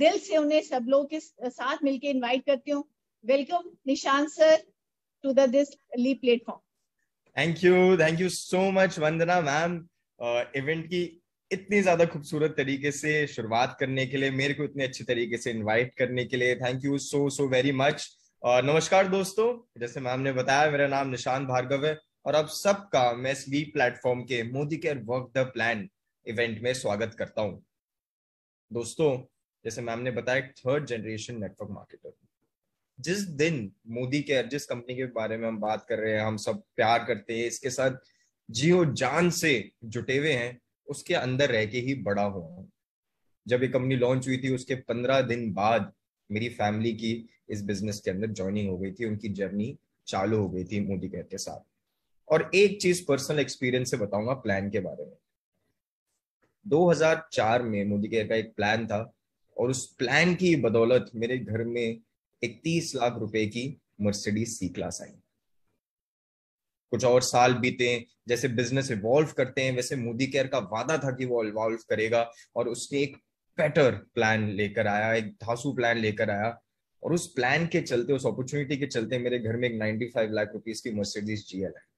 दिल से उन्हें सब लोगों के साथ मिलकर इनवाइट करती हूँ। Welcome Nishant sir to the this platform thank you thank you so much Vandana ma'am event की इतनी ज़्यादा खूबसूरत तरीके से शुरुआत करने के लिए, मेरे को इतने अच्छे तरीके से इनवाइट करने के लिए thank you so so very much नमस्कार दोस्तों, जैसे मैम ने बताया, मेरा नाम निशान भार्गव है और अब सबका मैं इस ली प्लेटफॉर्म के Modicare work the plan event में स्वागत करता हूँ। दोस्तों जैसे मैम ने बताया थर्ड जनरेशन नेटवर्क मार्केटर जिस दिन मोदी केयर जिस कंपनी के बारे में हम बात कर रहे हैं, हम सब प्यार करते हैं, इसके साथ जियो जान से जुटे हुए हैं, उसके अंदर रह के ही बड़ा हुआ हूँ। जब ये कंपनी लॉन्च हुई थी, उसके पंद्रह दिन बाद मेरी फैमिली की इस बिज़नेस के अंदर ज्वाइनिंग हो गई थी, उनकी जर्नी चालू हो गई थी मोदी केयर के साथ। और एक चीज़ पर्सनल एक्सपीरियंस से बताऊँगा प्लान के बारे में। 2004 में मोदी केयर का एक प्लान था और उस प्लान की बदौलत मेरे घर में इकतीस लाख रुपए की मर्सिडीज सी क्लास आई। कुछ और साल बीते, जैसे बिज़नेस इवॉल्व करते हैं, वैसे मोदी केयर का वादा था कि वो इवॉल्व करेगा और उसने एक बेटर प्लान लेकर आया, एक धासु प्लान लेकर आया और उस प्लान के चलते, उस अपॉर्चुनिटी के चलते मेरे घर में एक 95 लाख रुपीस की मर्सिडीज जीएल है।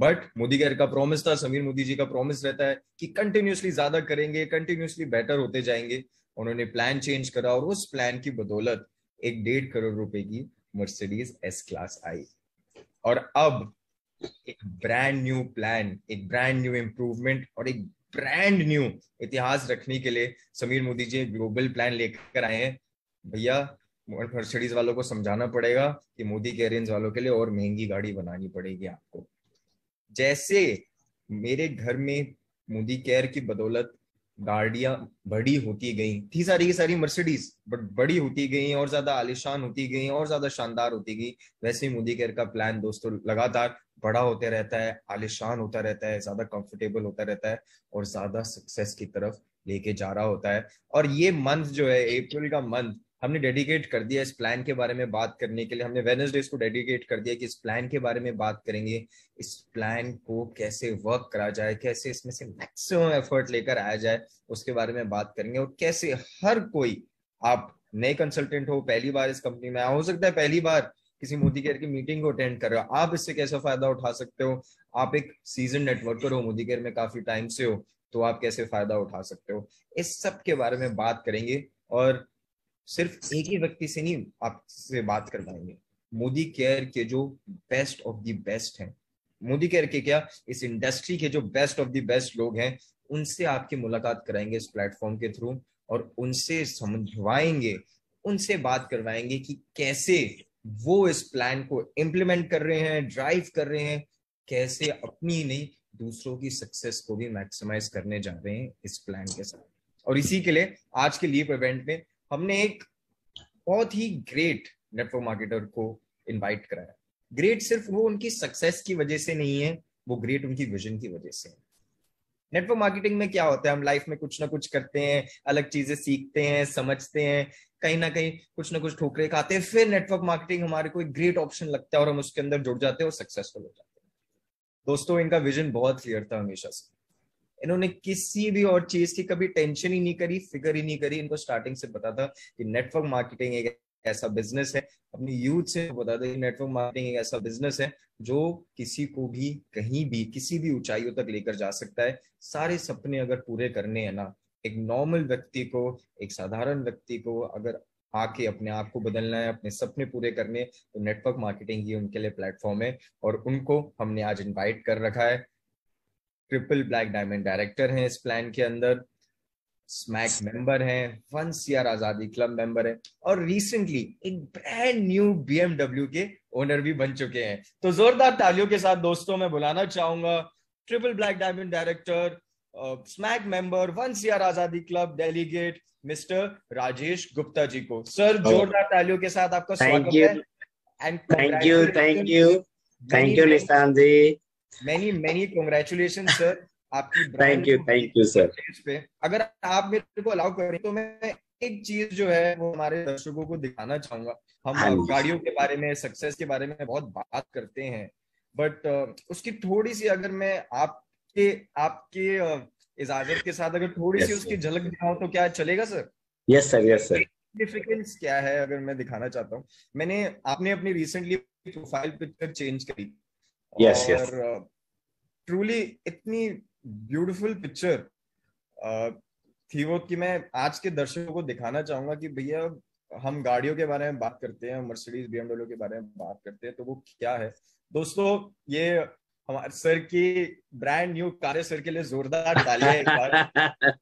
बट मोदी केयर का प्रॉमिस था, समीर मोदी जी का प्रॉमिस रहता है कि कंटिन्यूसली ज़्यादा करेंगे कंटिन्यूसली बेटर होते जाएँगे। उन्होंने प्लान चेंज करा और उस प्लान की बदौलत एक डेढ़ करोड़ रुपए की मर्सिडीज एस क्लास आई। और अब एक ब्रांड न्यू प्लान एक ब्रांड न्यू इम्प्रूवमेंट और एक ब्रांड न्यू इतिहास रखने के लिए समीर मोदी जी ग्लोबल प्लान लेकर आए हैं। भैया मर्सिडीज वालों को समझाना पड़ेगा कि मोदी केयरेंस वालों के लिए और महँगी गाड़ी बनानी पड़ेगी आपको। जैसे मेरे घर में मोदी केयर की बदौलत गाड़ियाँ बड़ी होती गई। थी सारी की सारी मर्सिडीज बट बड़ी होती गई और ज़्यादा आलिशान होती गई और ज़्यादा शानदार होती गई। वैसे ही मोदी केयर का प्लान दोस्तों लगातार बड़ा होते रहता है, आलिशान होता रहता है, ज़्यादा कंफर्टेबल होता रहता है और ज़्यादा सक्सेस की तरफ़ लेके जा रहा होता है। और ये मंथ जो है अप्रैल का मंथ हमने डेडिकेट कर दिया इस प्लान के बारे में बात करने के लिए। हमने वेनसडे को डेडिकेट कर दिया कि इस प्लान के बारे में बात करेंगे। इस प्लान को कैसे वर्क करा जाए, कैसे इसमें से मैक्सिमम एफर्ट लेकर आया जाए, उसके बारे में बात करेंगे। और कैसे हर कोई, आप नए कंसल्टेंट हो, पहली बार इस कंपनी में हो सकता है पहली बार किसी मोदी केयर की मीटिंग को अटेंड कर रहे हो। आप इससे कैसे फ़ायदा उठा सकते हो? आप एक सीज़न नेटवर्कर हो, मोदी केयर में काफ़ी टाइम से हो तो आप कैसे फ़ायदा उठा सकते हो? इस सब के बारे में बात करेंगे। और सिर्फ़ एक ही व्यक्ति से नहीं आपसे बात कर पाएँगे। मोदी केयर के जो बेस्ट ऑफ़ द बेस्ट हैं। मोदी केयर के क्या? इस इंडस्ट्री के जो बेस्ट ऑफ़ द बेस्ट लोग हैं, उनसे आपकी मुलाकात कराएँगे इस प्लेटफॉर्म के थ्रू और उनसे समझवाएँगे, उनसे बात करवाएँगे कि कैसे वो इस प्लान को इम्प्लीमेंट कर रहे हैं ड्राइव कर रहे हैं, कैसे अपनी नहीं, दूसरों की सक्सेस को भी मैक्सिमाइज करने जा रहे हैं इस प्लान के साथ। और इसी के लिए आज के लीप इवेंट में हमने एक बहुत ही ग्रेट नेटवर्क मार्केटर को इनवाइट कराया ग्रेट सिर्फ़ वो उनकी सक्सेस की वजह से नहीं है, वो ग्रेट उनकी विजन की वजह से है। नेटवर्क मार्केटिंग में क्या होता है? हम लाइफ में कुछ ना कुछ करते हैं, अलग चीज़ें सीखते हैं, समझते हैं, कहीं ना कहीं कुछ ना कुछ ठोकरे खाते हैं, फिर नेटवर्क मार्केटिंग हमारे को एक ग्रेट ऑप्शन लगता है और हम उसके अंदर जुड़ जाते हैं और सक्सेसफुल हो जाते हैं। दोस्तों, इनका विजन बहुत क्लियर था हमेशा से। इन्होंने किसी भी और चीज़ की कभी टेंशन ही नहीं करी फ़िक्र ही नहीं करी। इनको स्टार्टिंग से पता था कि नेटवर्क मार्केटिंग एक ऐसा बिज़नेस है। अपनी यूथ से बता दें नेटवर्क मार्केटिंग एक ऐसा बिज़नेस है जो किसी को भी कहीं भी, किसी भी ऊंचाइयों तक लेकर जा सकता है। सारे सपने अगर पूरे करने हैं ना, एक नॉर्मल व्यक्ति को, एक साधारण व्यक्ति को अगर आके अपने आप को बदलना है, अपने सपने पूरे करने तो नेटवर्क मार्केटिंग ही उनके लिए प्लेटफॉर्म है और उनको हमने आज इनवाइट कर रखा है। ट्रिपल ब्लैक डायमंड डायरेक्टर हैं इस प्लान के अंदर। स्मैक मेंबर हैं वन सीआर आज़ादी क्लब मेंबर है और रिसेंटली एक ब्रांड न्यू बीएमडब्ल्यू के ओनर भी बन चुके हैं। तो जोरदार तालियों के साथ दोस्तों मैं बुलाना चाहूँगा। Triple black diamond director smack member one CR आज़ादी club delegate mister Rajesh Gupta ji को। Sir oh. जोरदार तालियों के साथ आपका स्वागत है। And thank you thank you thank you Nishan ji. Many many congratulation sir आपकी thank you thank you sir पे। अगर आप मेरे को अलाउ करें तो मैं एक चीज़ जो है वो हमारे दर्शकों को दिखाना चाहूँगा। हम हाँ गाड़ियों के बारे में सक्सेस के बारे में बहुत बात करते हैं। बट uh, उसकी थोड़ी सी अगर मैं आपके आपके uh, इजाज़त के साथ अगर थोड़ी yes, सी उसकी झलक दिखाऊँ तो क्या चलेगा sir yes sir yes sir significance क्या है अगर मैं दिखाना चाहता हूँ? मैंने आपने अपनी रिसेंटली प्रोफ़ाइल पिक्चर चेंज करी। यस यस ट्रूली इतनी ब्यूटीफुल पिक्चर थी वो कि मैं आज के दर्शकों को दिखाना चाहूँगा कि भैया हम गाड़ियों के बारे में बात करते हैं मर्सिडीज बीएमडब्ल्यू के बारे में बात करते हैं तो वो क्या है? दोस्तों ये हमारे सर की ब्रांड न्यू कार्य सर के लिए जोरदार तालियाँ एक बार।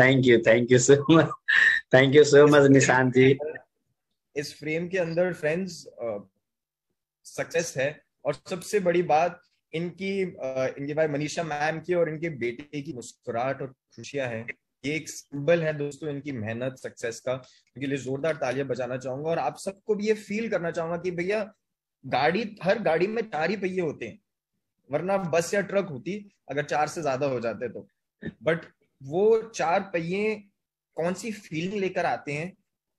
Thank you thank you so much thank you so much Nishant ji. इस फ्रेम के अंदर फ्रेंड्स सक्सेस है। और सबसे बड़ी बात इनकी इनके भाई मनीषा मैम की और इनके बेटे की मुस्कुराहट और खुशियाँ हैं। ये एक सिंबल है दोस्तों इनकी मेहनत सक्सेस का। इनके लिए जोरदार तालियाँ बजाना चाहूँगा और आप सबको भी ये फील करना चाहूँगा कि भैया गाड़ी, हर गाड़ी में चार ही पहिए होते हैं, वरना बस या ट्रक होती अगर चार से ज़्यादा हो जाते तो। बट वो चार पहिए कौन सी फीलिंग लेकर आते हैं,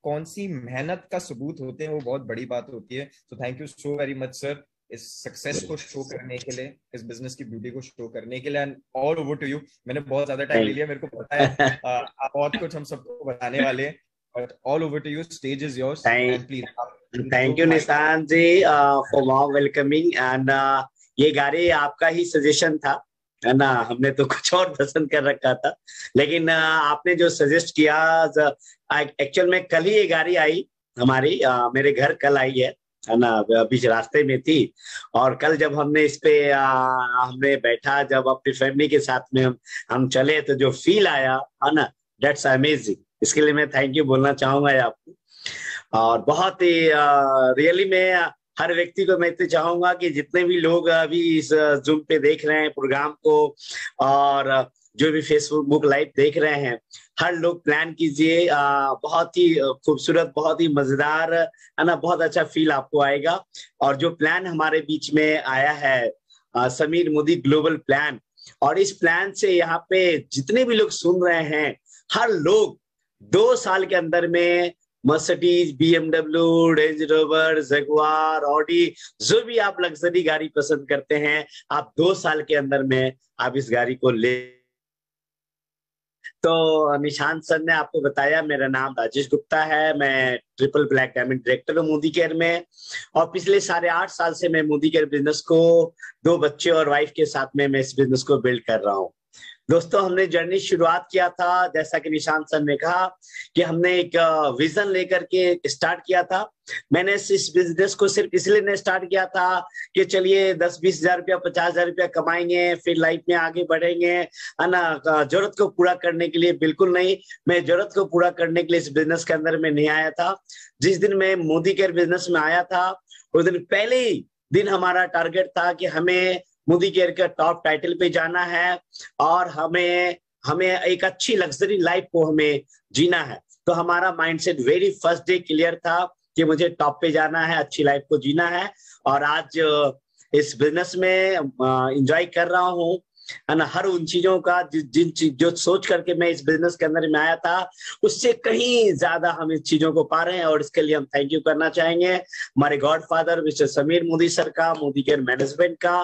कौन सी मेहनत का सबूत होते हैं, वो बहुत बड़ी बात होती है। तो thank you so very much sir इस सक्सेस को शो करने के लिए इस बिज़नेस की ब्यूटी को शो करने के लिए and all over to you मैंने बहुत ज़्यादा टाइम ले लिया मेरे को पता है। आप बहुत कुछ हम सबको बताने वाले हैं but all over to you stage is yours and please thank you Nishan ji for warm welcoming and ये गाड़ी आपका ही सजेशन था है ना? हमने तो कुछ और पसंद कर रखा था। लेकिन आपने जो सजेस्ट किया एक्चुअल में कल ही ये गाड़ी आई हमारी आ, मेरे घर कल आई है। है ना बीच रास्ते में थी। और कल जब हमने इस पे आ, हमने बैठा जब अपनी फैमिली के साथ में हम हम चले तो जो फील आया है ना डेट्स अमेजिंग इसके लिए मैं थैंक यू बोलना चाहूँगा आपको। और बहुत ही रियली में हर व्यक्ति को मैं तो चाहूँगा कि जितने भी लोग अभी इस जूम पे देख रहे हैं प्रोग्राम को और जो भी फेसबुक लाइव देख रहे हैं, हर लोग प्लान कीजिए बहुत ही खूबसूरत, बहुत ही मज़ेदार, है ना, बहुत अच्छा फील आपको आएगा। और जो प्लान हमारे बीच में आया है समीर मोदी ग्लोबल प्लान और इस प्लान से यहाँ पे जितने भी लोग सुन रहे हैं, हर लोग दो साल के अंदर में Mercedes BMW Range Rover Jaguar Audi जो भी आप लग्जरी गाड़ी पसंद करते हैं, आप दो साल के अंदर में आप इस गाड़ी को ले तो निशांत सर ने आपको बताया, मेरा नाम राजेश गुप्ता है, मैं ट्रिपल ब्लैक डायमंड डायरेक्टर हूँ मोदी केयर में और पिछले साढ़े आठ साल से मैं मोदी केयर बिज़नेस को, दो बच्चे और वाइफ के साथ में मैं इस बिज़नेस को बिल्ड कर रहा हूँ। दोस्तों, हमने जर्नी शुरुआत किया था, जैसा कि निशांत सर ने कहा कि हमने एक विजन लेकर के स्टार्ट किया था। मैंने इस बिज़नेस को सिर्फ़ इसलिए नहीं स्टार्ट किया था कि चलिए दस बीस हज़ार रुपया, पचास हज़ार रुपया कमाएँगे, फिर लाइफ में आगे बढ़ेंगे। है ना ज़रूरत को पूरा करने के लिए बिल्कुल नहीं, मैं ज़रूरत को पूरा करने के लिए इस बिज़नेस के अंदर में नहीं आया था। जिस दिन मैं मोदी केयर बिज़नेस में आया था, उस दिन पहले ही दिन हमारा टारगेट था कि हमें मोदी केयर का टॉप टाइटल पे जाना है और हमें हमें एक अच्छी लग्जरी लाइफ को हमें जीना है। तो हमारा mindset very first day clear था कि मुझे टॉप पे जाना है, अच्छी लाइफ को जीना है। और आज, इस बिज़नेस में एंजॉय कर रहा हूँ। है ना हर उन चीज़ों का जिन चीज़ जो सोच करके मैं इस बिज़नेस के अंदर में आया था उससे कहीं ज़्यादा हम इस चीज़ों को पा रहे हैं और इसके लिए हम थैंक यू करना चाहेंगे। हमारे godfather mister Sameer Modi sir का मोदी केयर मैनेजमेंट का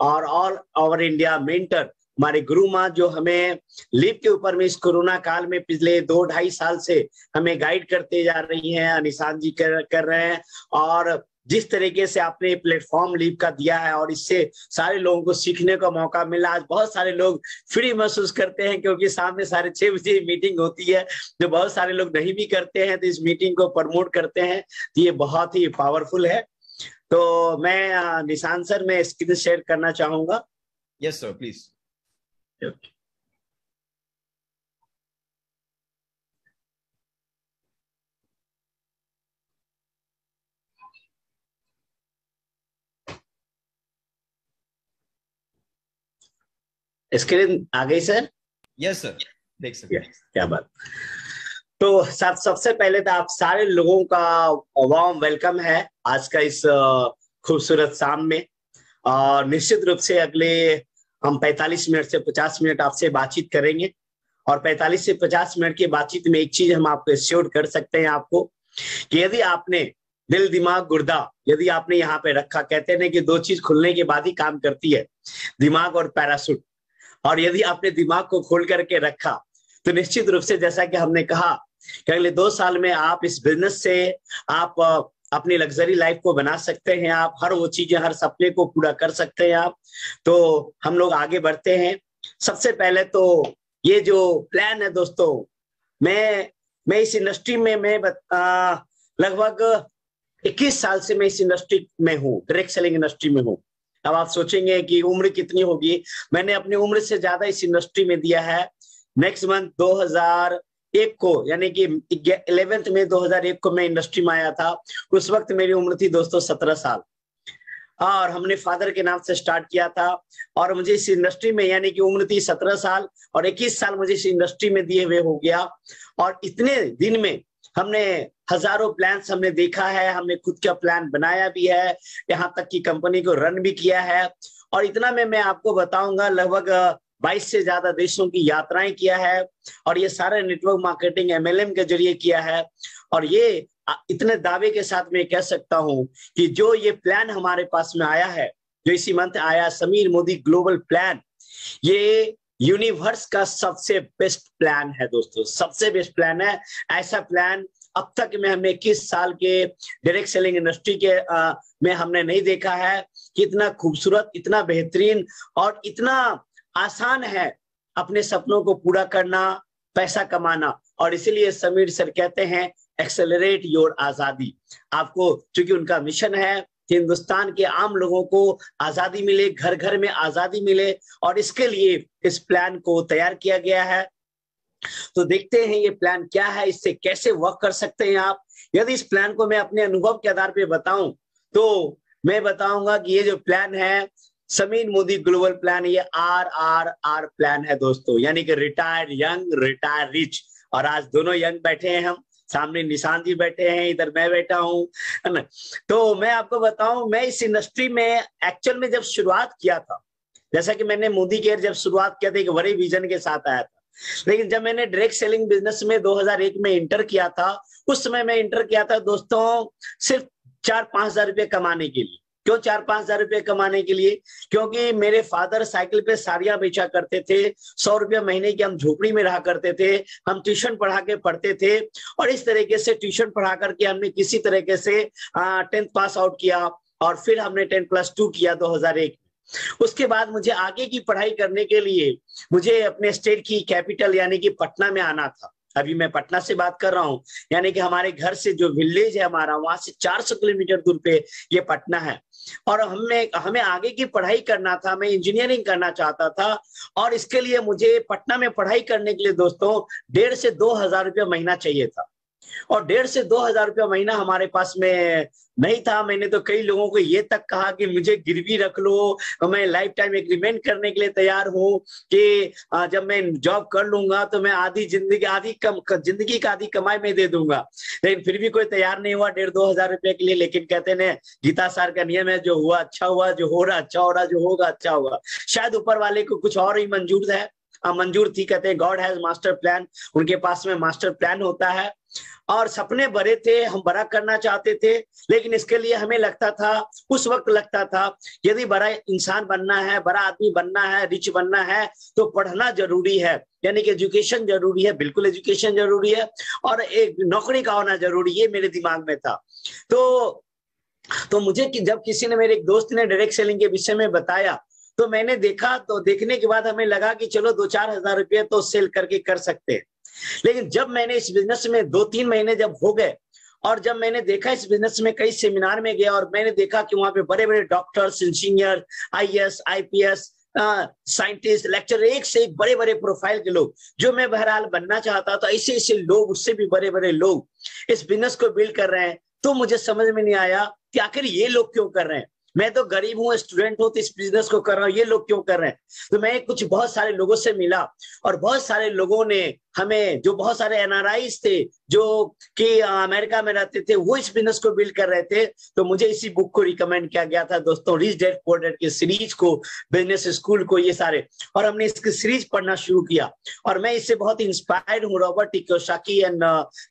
और ऑल ओवर इंडिया मेंटर हमारे गुरु माँ जो हमें लिप के ऊपर में इस कोरोना काल में पिछले दो ढाई साल से हमें गाइड करते जा रही हैं निशान जी कर, कर रहे हैं और जिस तरीके से आपने प्लेटफॉर्म लीव का दिया है और इससे सारे लोगों को सीखने का मौका मिला आज बहुत सारे लोग फ्री महसूस करते हैं क्योंकि सामने साढ़े छह बजे मीटिंग होती है जो बहुत सारे लोग नहीं भी करते हैं तो इस मीटिंग को प्रमोट करते हैं तो ये बहुत ही पावरफुल है। तो मैं निशान सर मैं स्क्रीन शेयर करना चाहूँगा। यस सर प्लीज़ स्क्रीन आ गई सर? यस सर देख सकते क्या बात। तो सर सबसे पहले तो आप सारे लोगों का वार्म वेलकम है आज का इस खूबसूरत शाम में। और निश्चित रूप से अगले हम 45 मिनट से 50 मिनट आपसे बातचीत करेंगे। और 45 से 50 मिनट की बातचीत में एक चीज़ हम आपको एश्योर कर सकते हैं आपको कि यदि आपने दिल दिमाग गुर्दा यदि आपने यहाँ पे रखा कहते हैं कि दो चीज़ खुलने के बाद ही काम करती है दिमाग और पैरासूट और यदि आपने दिमाग को खोल करके रखा तो निश्चित रूप से जैसा कि हमने कहा कि अगले दो साल में आप इस बिज़नेस से आप अपनी लग्जरी लाइफ को बना सकते हैं, आप हर वो चीज़ें, हर सपने को पूरा कर सकते हैं आप। तो हम लोग आगे बढ़ते हैं। सबसे पहले तो ये जो प्लान है दोस्तों, मैं मैं इस इंडस्ट्री में, मैं लगभग 21 साल से मैं इस इंडस्ट्री में हूँ डायरेक्ट सेलिंग इंडस्ट्री में हूँ। अब आप सोचेंगे कि उम्र कितनी होगी। मैंने अपनी उम्र से ज़्यादा इस इंडस्ट्री में दिया है। नेक्स्ट मंथ 2001 को, यानी कि इलेवेंथ में 2001 को मैं इंडस्ट्री में आया था। उस वक्त मेरी उम्र थी दोस्तों सत्रह साल। और हमने फादर के नाम से स्टार्ट किया था और मुझे इस इंडस्ट्री में, यानी कि उम्र थी सत्रह साल और इक्कीस साल मुझे इस इंडस्ट्री में दिए हुए हो गया। और इतने दिन में हमने हज़ारों प्लान हमने देखा है, हमने खुद का प्लान बनाया भी है, यहाँ तक कि कंपनी को रन भी किया है। और इतना में मैं आपको बताऊँगा, लगभग 22 से ज़्यादा देशों की यात्राएँ किया है और ये सारे नेटवर्क मार्केटिंग एमएलएम के ज़रिए किया है। और ये इतने दावे के साथ मैं कह सकता हूँ कि जो ये प्लान हमारे पास में आया है, जो इसी मंथ आया, समीर मोदी ग्लोबल प्लान ये यूनिवर्स का सबसे बेस्ट प्लान है दोस्तों, सबसे बेस्ट प्लान है। ऐसा प्लान अब तक में हमें इक्कीस साल के डायरेक्ट सेलिंग इंडस्ट्री के आ, में हमने नहीं देखा है। कि इतना खूबसूरत इतना बेहतरीन और इतना आसान है अपने सपनों को पूरा करना पैसा कमाना। और इसीलिए समीर सर कहते हैं एक्सेलरेट योर आज़ादी। आपको चूँकि उनका मिशन है हिंदुस्तान के आम लोगों को आज़ादी मिले घर घर में आज़ादी मिले और इसके लिए इस प्लान को तैयार किया गया है। तो देखते हैं ये प्लान क्या है, इससे कैसे वर्क कर सकते हैं आप। यदि इस प्लान को मैं अपने अनुभव के आधार पर बताऊँ तो मैं बताऊँगा कि ये जो प्लान है समीर मोदी ग्लोबल प्लान ये आर आर आर प्लान है दोस्तों। यानी कि रिटायर्ड यंग रिटायर रिच और आज दोनों यंग बैठे हैं हम। सामने निशान जी बैठे हैं, इधर मैं बैठा हूँ, है ना? तो मैं आपको बताऊँ, मैं इस इंडस्ट्री में एक्चुअल में जब शुरुआत किया था, जैसा कि मैंने मोदी केयर जब शुरुआत किया था, एक बड़े विजन के साथ आया था। लेकिन जब मैंने डायरेक्ट सेलिंग बिज़नेस में 2001 में इंटर किया था, उस समय मैं इंटर किया था दोस्तों सिर्फ़ चार पाँच हज़ार रुपये कमाने के लिए। क्यों चार पाँच हज़ार रुपये कमाने के लिए? क्योंकि मेरे फादर साइकिल पे साड़ियाँ बेचा करते थे, सौ रुपया महीने की हम झोपड़ी में रहा करते थे, हम ट्यूशन पढ़ा के पढ़ते थे और इस तरीके से ट्यूशन पढ़ा करके हमने किसी तरीके से टेंथ पास आउट किया और फिर हमने टेंथ प्लस टू किया दो हज़ार एक। उसके बाद मुझे आगे की पढ़ाई करने के लिए मुझे अपने स्टेट की कैपिटल यानी कि पटना में आना था। अभी मैं पटना से बात कर रहा हूँ, यानी कि हमारे घर से जो विलेज है हमारा, वहाँ से 400 किलोमीटर दूर पे ये पटना है। और हमें हमें आगे की पढ़ाई करना था, मैं इंजीनियरिंग करना चाहता था, और इसके लिए मुझे पटना में पढ़ाई करने के लिए दोस्तों, डेढ़ से दो हज़ार रुपया महीना चाहिए था। और डेढ़ से दो हज़ार रुपया महीना हमारे पास में नहीं था। मैंने तो कई लोगों को ये तक कहा कि मुझे गिरवी रख लो। मैं लाइफ टाइम एग्रीमेंट करने के लिए तैयार हूँ कि जब मैं जॉब कर लूँगा तो मैं आधी ज़िंदगी, आधी कम, ज़िंदगी का आधी कमाई में दे दूँगा। लेकिन फिर भी कोई तैयार नहीं हुआ डेढ़ दो हज़ार रुपए के लिए। लेकिन कहते ने, गीता सार का नियम है, जो हुआ अच्छा हुआ, जो हो रहा अच्छा हो रहा, जो होगा अच्छा होगा। शायद ऊपर वाले को कुछ और ही मंजूर है। मंजूर थी, कहते हैं गॉड हैज़ मास्टर प्लान उनके पास में मास्टर प्लान होता है। और सपने बड़े थे, हम बड़ा करना चाहते थे, लेकिन इसके लिए हमें लगता था, उस वक्त लगता था, यदि बड़ा इंसान बनना है, बड़ा आदमी बनना है, रिच बनना है तो पढ़ना ज़रूरी है। यानी कि एजुकेशन ज़रूरी है, बिल्कुल एजुकेशन ज़रूरी है, और एक नौकरी का होना ज़रूरी है मेरे दिमाग में था। तो तो मुझे कि, जब किसी ने मेरे, एक दोस्त ने डायरेक्ट सेलिंग के विषय में बताया तो मैंने देखा तो देखने के बाद हमें लगा कि चलो दो चार हज़ार रुपये तो सेल करके कर सकते हैं। लेकिन जब मैंने इस बिज़नेस में दो तीन महीने जब हो गए, और जब मैंने देखा इस बिज़नेस में कई सेमिनार में गया, और मैंने देखा कि वहाँ पे बड़े बड़े doctors engineer I S I P S scientist lecture एक से एक बड़े बड़े प्रोफ़ाइल के लोग, जो मैं बहरहाल बनना चाहता था ऐसे ऐसे लोग, उससे भी बड़े बड़े लोग इस बिज़नेस को बिल्ड कर रहे हैं तो मुझे समझ में नहीं आया कि आखिर ये लोग क्यों कर रहे हैं? मैं तो गरीब हूँ स्टूडेंट हूँ तो इस बिज़नेस को कर रहा हूँ, ये लोग क्यों कर रहे हैं? तो मैं कुछ बहुत सारे लोगों से मिला, और बहुत सारे लोगों ने हमें, जो बहुत सारे एनआरआई थे, जो कि अमेरिका में रहते थे, वो इस बिज़नेस को बिल्ड कर रहे थे। तो मुझे इसी बुक को रिकमेंड किया गया था, दोस्तों रिच डेट डेट के सीरीज़ को बिज़नेस स्कूल को, ये सारे। और हमने इसकी सीरीज़ पढ़ना शुरू किया। और मैं इससे बहुत इंस्पायर्ड हूँ रॉबर्ट टिकोशाकी एंड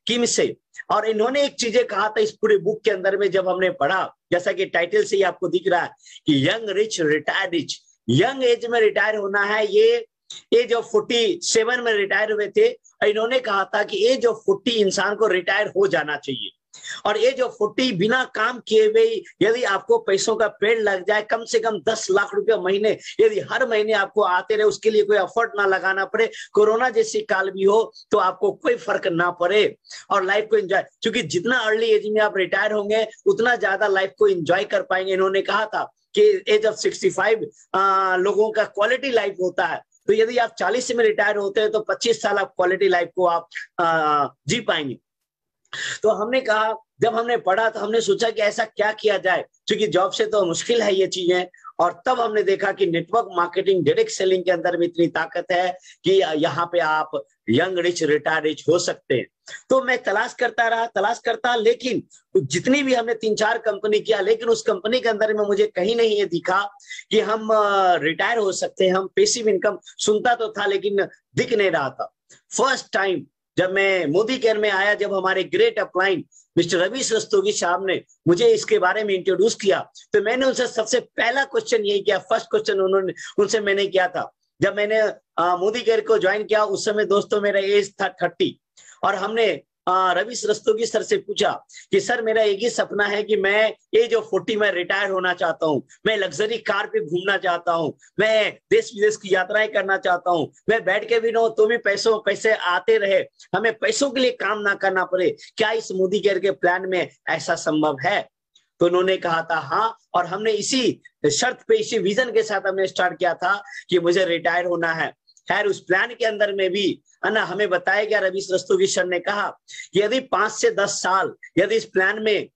किम से। और इन्होंने एक चीज़ें कहा था इस पूरे बुक के अंदर में, जब हमने पढ़ा, जैसा कि टाइटल से ही आपको दिख रहा है कि young rich retire rich young age में रिटायर होना है, ये एज ऑफ़ फोर्टी सेवन में रिटायर हुए थे, इन्होंने कहा था कि एज ऑफ़ फोर्टी इंसान को रिटायर हो जाना चाहिए। और ये जो फोर्टी बिना काम किए हुए, यदि आपको पैसों का पेड़ लग जाए, कम से कम दस लाख रुपए महीने, यदि हर महीने आपको आते रहे, उसके लिए कोई एफर्ट ना लगाना पड़े, कोरोना जैसी काल भी हो तो आपको कोई फ़र्क ना पड़े और लाइफ को एंजॉय क्योंकि जितना अर्ली एज में आप रिटायर होंगे, उतना ज़्यादा लाइफ को एंजॉय कर पाएँगे। इन्होंने कहा था कि एज ऑफ़ सिक्सटी लोगों का क्वालिटी लाइफ होता है। तो यदि आप 40 में रिटायर होते हैं तो 25 साल आप क्वालिटी लाइफ को आप जी पाएँगे। तो हमने कहा, जब हमने पढ़ा तो हमने सोचा कि ऐसा क्या किया जाए? क्योंकि जॉब से तो मुश्किल है ये चीज़ें, और तब हमने देखा कि नेटवर्क मार्केटिंग डायरेक्ट सेलिंग के अंदर भी इतनी ताकत है कि यहाँ पे आप यंग रिच रिटायर रिच हो सकते हैं। तो मैं तलाश करता रहा, तलाश करता, लेकिन जितनी भी हमने तीन चार कंपनी किया, लेकिन उस कंपनी के अंदर में मुझे कहीं नहीं ये दिखा कि हम रिटायर हो सकते हैं, हम पेसिव इनकम सुनता तो था, लेकिन दिख नहीं रहा था। फ़र्स्ट टाइम जब मैं मोदी केयर में आया, जब हमारे great upline mister Ravi Sastogi साहब ने मुझे इसके बारे में इंट्रोड्यूस किया तो मैंने उनसे सबसे पहला क्वेश्चन यही किया। फ़र्स्ट क्वेश्चन उन्होंने, उनसे मैंने किया था। जब मैंने मोदी केयर को ज्वाइन किया, उस समय दोस्तों मेरा एज था थर्टी और हमने रवि रस्तोगी सर से पूछा कि, सर, मेरा एक ही सपना है कि मैं ये जो फोर्टी में रिटायर होना चाहता हूँ, मैं लग्जरी कार पे घूमना चाहता हूँ, मैं देश विदेश की यात्राएँ करना चाहता हूँ, मैं बैठ के भी ना तो भी पैसों, पैसे आते रहे, हमें पैसों के लिए काम ना करना पड़े। क्या इस मोदी केयर के प्लान में ऐसा संभव है? तो उन्होंने कहा था हाँ और हमने इसी शर्त पे, इसी विजन के साथ हमने स्टार्ट किया था कि मुझे रिटायर होना है। खैर, उस प्लान के अंदर में भी है ना हमें बताया गया रवि रस्तोगी सर ने कहा, यदि पाँच से दस साल, यदि इस प्लान में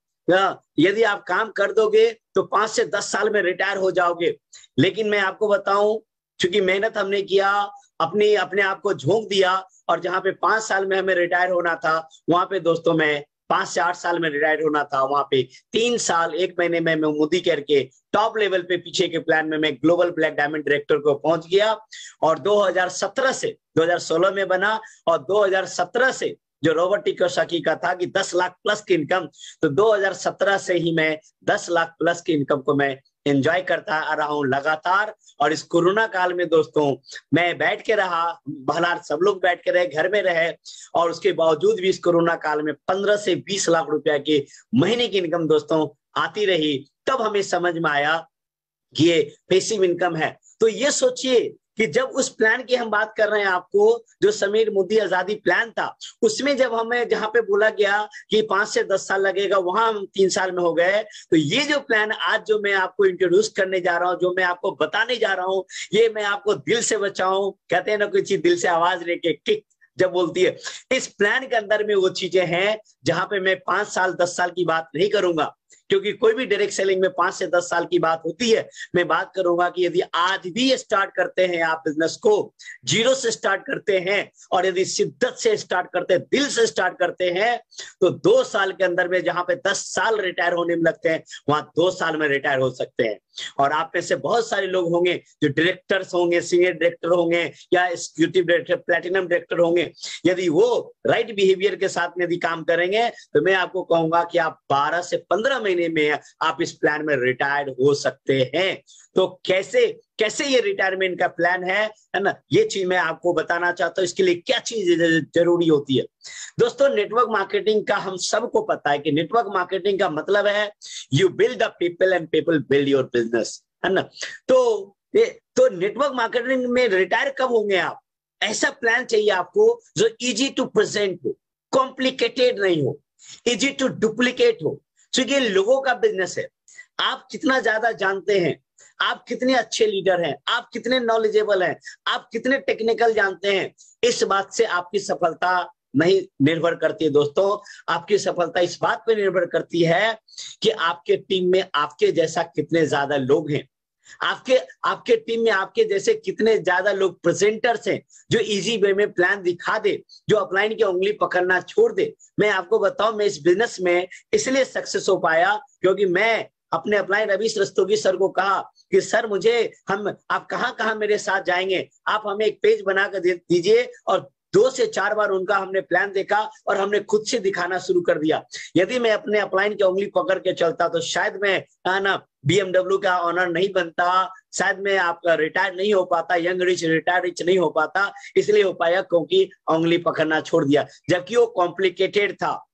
यदि आप काम कर दोगे तो पाँच से दस साल में रिटायर हो जाओगे। लेकिन मैं आपको बताऊँ क्योंकि मेहनत हमने किया, अपनी, अपने आप को झोंक दिया, और जहाँ पे पाँच साल में हमें रिटायर होना था, वहाँ पे दोस्तों, मैं पाँच से आठ साल में रिटायर होना था वहाँ पे। तीन साल, एक महीने में मैं मोदी केयर के टॉप लेवल पे पीछे के प्लान में मैं ग्लोबल ब्लैक डायमंड डायरेक्टर को पहुँच गया और 2017 से 2016 में बना और 2017 से जो रॉबर्ट टिकोसाकी का था कि 10 लाख प्लस की इनकम तो 2017 से ही मैं 10 लाख प्लस की इनकम को मैं एंजॉय करता आ रहा हूँ लगातार। और इस कोरोना काल में दोस्तों, मैं बैठ के रहा भला सब लोग बैठ के रहे, घर में रहे, और उसके बावजूद भी इस कोरोना काल में पंद्रह से बीस लाख रुपया की महीने की इनकम दोस्तों आती रही, तब हमें समझ में आया कि ये पेसिव इनकम है। तो ये सोचिए कि जब उस प्लान की हम बात कर रहे हैं आपको, जो समीर मोदी आज़ादी प्लान था, उसमें जब हमें जहाँ पे बोला गया कि पाँच से दस साल लगेगा, वहाँ हम तीन साल में हो गए। तो ये जो प्लान आज जो मैं आपको इंट्रोड्यूस करने जा रहा हूँ, जो मैं आपको बताने जा रहा हूँ, ये मैं आपको दिल से बचाऊं। कहते हैं ना, कोई चीज़ दिल से आवाज़ लेके किक जब बोलती है। इस प्लान के अंदर में वो चीज़ें हैं, जहाँ पे मैं पाँच साल, दस साल की बात नहीं करूँगा। क्योंकि कोई भी डायरेक्ट सेलिंग में पाँच से दस साल की बात होती है, मैं बात करूँगा कि यदि आज भी स्टार्ट करते हैं आप बिज़नेस को ज़ीरो से स्टार्ट करते हैं और यदि शिद्दत से स्टार्ट करते हैं, दिल से स्टार्ट करते हैं तो दो साल के अंदर में जहाँ पे दस साल रिटायर होने में लगते हैं, वहाँ दो साल में रिटायर हो सकते हैं। और आप में से बहुत सारे लोग होंगे जो डायरेक्टर्स होंगे सीनियर डायरेक्टर होंगे, या एक्सिक्यूटिव डायरेक्टर प्लेटिनम डायरेक्टर होंगे। यदि वो राइट बिहेवियर के साथ में यदि काम करेंगे तो मैं आपको कहूँगा कि आप 12 से 15 महीने में आप इस प्लान में रिटायर्ड हो सकते हैं। तो कैसे कैसे ये रिटायरमेंट का प्लान है है ना? ये चीज़ मैं आपको बताना चाहता हूँ, इसके लिए क्या चीज़ ज़रूरी होती है? दोस्तों नेटवर्क मार्केटिंग का हम सबको पता है कि नेटवर्क मार्केटिंग का मतलब है you build the people and people build your business है ना? तो तो नेटवर्क मार्केटिंग में रिटायर कब होंगे आप? ऐसा प्लान चाहिए आपको जो इजी टू प्रेजेंट हो कॉम्प्लिकेटेड नहीं हो इजी टू डुप्लीकेट हो। क्योंकि लोगों का बिज़नेस है। आप कितना ज़्यादा जानते हैं आप कितने अच्छे लीडर हैं, आप कितने नॉलेजेबल हैं, आप कितने टेक्निकल जानते हैं, इस बात से आपकी सफलता नहीं निर्भर करती है दोस्तों। आपकी सफलता इस बात पर निर्भर करती है कि आपके टीम में आपके जैसा कितने ज़्यादा लोग हैं। आपके आपके टीम में आपके जैसे कितने ज़्यादा लोग प्रेजेंटर्स हैं, जो इजी वे में प्लान दिखा दे, जो अपलाइन की उंगली पकड़ना छोड़ दे। मैं आपको बताऊँ, मैं इस बिज़नेस में इसलिए सक्सेस हो पाया क्योंकि मैं अपने अपलाइन रवि रस्तोगी सर को कहा कि सर मुझे हम, आप कहाँ कहाँ मेरे साथ जाएँगे? आप हमें एक पेज बना कर दीजिए और दो से चार बार उनका हमने प्लान देखा और हमने खुद से दिखाना शुरू कर दिया। यदि मैं अपने अपलाइन की उंगली पकड़ के चलता तो शायद मैं ना बीएमडब्ल्यू का ऑनर नहीं बनता, शायद मैं आपका रिटायर नहीं हो पाता यंग रिच रिटायर रिच नहीं हो पाता, इसलिए हो पाया क्योंकि उंगली पकड़ना छोड़ दिया। जबकि वो कॉम्प्लिकेटेड था।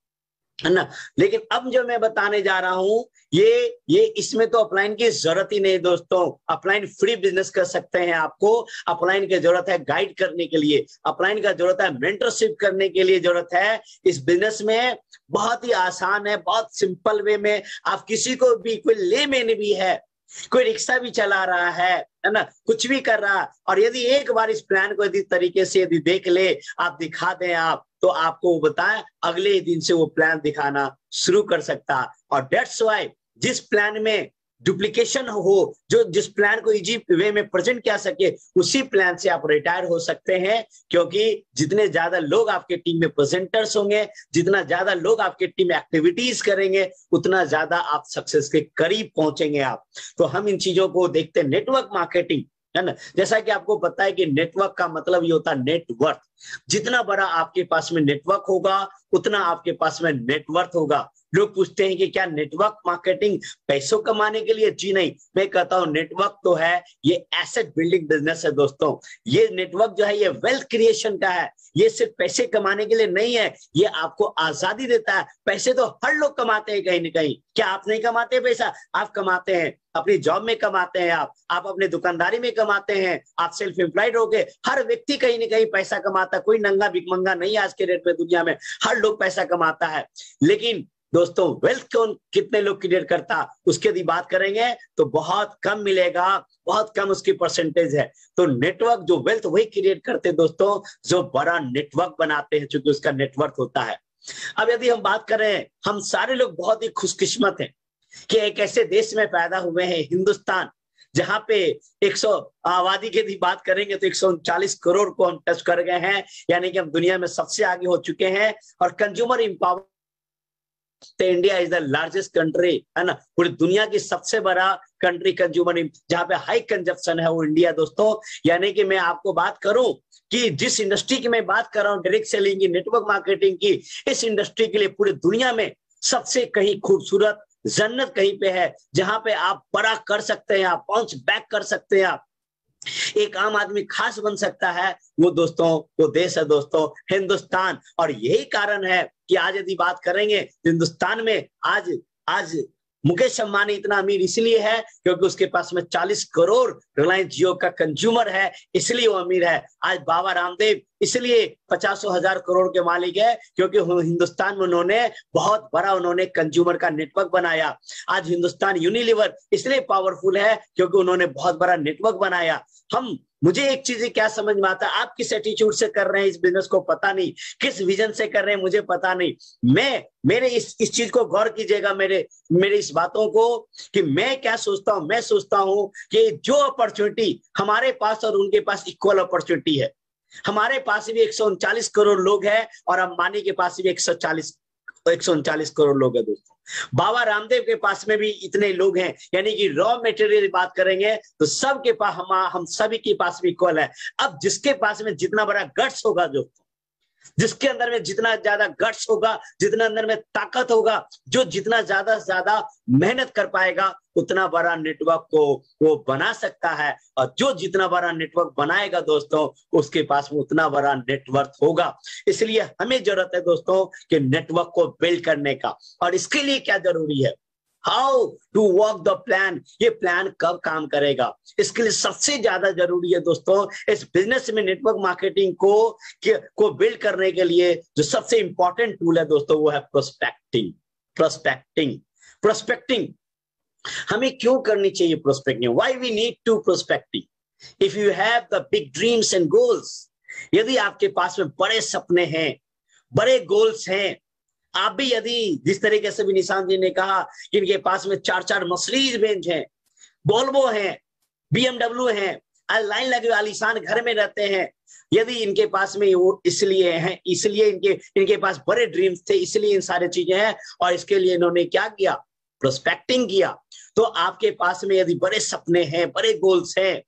है ना? लेकिन अब जो मैं बताने जा रहा हूँ, ये ये इसमें तो अपलाइन की ज़रूरत ही नहीं दोस्तों। अपलाइन फ्री बिज़नेस कर सकते हैं आपको। अपलाइन की ज़रूरत है गाइड करने के लिए। अपलाइन का ज़रूरत है मेंटरशिप करने के लिए ज़रूरत है। इस बिज़नेस में बहुत ही आसान है, बहुत सिंपल वे में। आप किसी को भी, कोई ले में भी है कोई रिक्शा भी चला रहा है है ना? कुछ भी कर रहा, और यदि एक बार इस प्लान को यदि तरीके से यदि देख ले, आप दिखा दें आप तो आपको वो बताए, अगले दिन से वो प्लान दिखाना शुरू कर सकता। और डेट्स वाई जिस प्लान में डुप्लीकेशन हो जो जिस प्लान को इजी वे में प्रेजेंट किया सके, उसी प्लान से आप रिटायर हो सकते हैं, क्योंकि जितने ज़्यादा लोग आपके टीम में प्रेजेंटर्स होंगे, जितना ज़्यादा लोग आपके टीम में एक्टिविटीज़ करेंगे, उतना ज़्यादा आप सक्सेस के करीब पहुँचेंगे आप। तो हम इन चीज़ों को देखते हैं। नेटवर्क मार्केटिंग है ना? जैसा कि आपको पता है कि नेटवर्क का मतलब ये होता है नेटवर्क जितना बड़ा आपके पास में नेटवर्क होगा, उतना आपके पास में नेटवर्क होगा। लोग पूछते हैं कि क्या नेटवर्क मार्केटिंग पैसों कमाने के लिए? जी नहीं। मैं कहता हूँ नेटवर्क तो है, ये एसेट बिल्डिंग बिज़नेस है दोस्तों। ये नेटवर्क जो है, ये वेल्थ क्रिएशन का है। ये सिर्फ़ पैसे कमाने के लिए नहीं है, ये आपको आज़ादी देता है। पैसे तो हर लोग कमाते हैं कहीं ना कहीं। क्या आप नहीं कमाते पैसा? आप कमाते हैं। अपनी जॉब में कमाते हैं आप। आप अपने दुकानदारी में कमाते हैं। आप सेल्फ एम्प्लॉयड हो गए हर व्यक्ति कहीं ना कहीं पैसा कमाता कोई नंगा भिकमंगा नहीं आज के रेट में दुनिया में। हर लोग पैसा कमाता है। लेकिन दोस्तों वेल्थ कौन कितने लोग क्रिएट करता? उसके यदि बात करेंगे तो बहुत कम मिलेगा, बहुत कम उसकी परसेंटेज है। तो नेटवर्क जो वेल्थ वही क्रिएट करते दोस्तों, जो बड़ा नेटवर्क बनाते हैं क्योंकि उसका नेटवर्क होता है। अब यदि हम बात करें, हम सारे लोग बहुत ही खुशकिस्मत हैं कि एक ऐसे देश में पैदा हुए हैं, हिंदुस्तान, जहाँ पे 100 आबादी की यदि बात करेंगे तो एक करोड़ को हम टच कर गए हैं, यानी कि हम दुनिया में सबसे आगे हो चुके हैं, और कंज्यूमर इंपावर तो India is the largest country है ना? पूरी दुनिया की सबसे बड़ा कंट्री कंज्यूमर जहाँ पे हाई कंजप्शन है वो इंडिया दोस्तों। यानी कि मैं आपको बात करूँ कि जिस इंडस्ट्री की मैं बात कर रहा हूँ डायरेक्ट सेलिंग की नेटवर्क मार्केटिंग की, इस इंडस्ट्री के लिए पूरी दुनिया में सबसे कहीं खूबसूरत जन्नत कहीं पे है, जहाँ पे आप बड़ा कर सकते हैं, आप पाउंस बैक कर सकते हैं, आप एक आम आदमी खास बन सकता है। वो दोस्तों, वो देश है दोस्तों, हिंदुस्तान। और यही कारण है कि आज यदि बात करेंगे हिंदुस्तान में, आज आज मुकेश अंबानी इतना अमीर इसलिए है क्योंकि उसके पास में 40 करोड़ रिलायंस जियो का कंज्यूमर है, इसलिए वो अमीर है। आज बाबा रामदेव इसलिए पचासों हज़ार करोड़ के मालिक है क्योंकि हिंदुस्तान में उन्होंने बहुत बड़ा उन्होंने कंज्यूमर का नेटवर्क बनाया। आज हिंदुस्तान यूनिलीवर इसलिए पावरफुल है क्योंकि उन्होंने बहुत बड़ा नेटवर्क बनाया। हम मुझे एक चीज़ क्या समझ में आता है? आप किस एटीट्यूड से कर रहे हैं इस बिज़नेस को पता नहीं। किस विजन से कर रहे हैं मुझे पता नहीं। मैं, मेरे इस इस चीज़ को गौर कीजिएगा मेरे मेरे इस बातों को कि मैं क्या सोचता हूँ। मैं सोचता हूँ कि जो अपॉर्चुनिटी हमारे पास और उनके पास इक्वल अपॉर्चुनिटी है। हमारे पास भी एक करोड़ लोग हैं और अंबानी के पास भी एक एक करोड़ लोग हैं दोस्तों। बाबा रामदेव के पास में भी इतने लोग हैं, यानी कि रॉ मेटेरियल बात करेंगे तो सबके पास, हम हम सभी के पास भी इक्वल है। अब जिसके पास में जितना बड़ा गट्स होगा, जो जिसके अंदर में जितना ज़्यादा गट्स होगा, जितना अंदर में ताकत होगा, जो जितना ज़्यादा से ज़्यादा मेहनत कर पाएगा, उतना बड़ा नेटवर्क को वो बना सकता है। और जो जितना बड़ा नेटवर्क बनाएगा दोस्तों, उसके पास उतना बड़ा नेटवर्क होगा। इसलिए हमें ज़रूरत है दोस्तों, कि नेटवर्क को बिल्ड करने का। और इसके लिए क्या ज़रूरी है? How to work the plan ये प्लान कब काम करेगा? इसके लिए सबसे ज़्यादा ज़रूरी है दोस्तों, इस बिज़नेस में नेटवर्क मार्केटिंग को को बिल्ड करने के लिए जो सबसे इंपॉर्टेंट टूल है दोस्तों, वो है प्रोस्पेक्टिंग प्रोस्पेक्टिंग प्रोस्पेक्टिंग हमें क्यों करनी चाहिए prospecting why we need to prospecting if you have the big dreams and goals यदि आपके पास में बड़े सपने हैं, बड़े गोल्स हैं आप भी यदि जिस तरीके से भी निशान जी ने कहा कि इनके पास में चार चार मसलीज बेंच हैं बोलबो हैं, बीएमडब्ल्यू हैं लाइन लगे आलिशान घर में रहते हैं, यदि इनके पास में वो इसलिए हैं, इसलिए इनके इनके पास बड़े ड्रीम्स थे, इसलिए इन सारे चीज़ें हैं, और इसके लिए इन्होंने क्या किया? प्रोस्पेक्टिंग किया। तो आपके पास में यदि बड़े सपने हैं, बड़े गोल्स हैं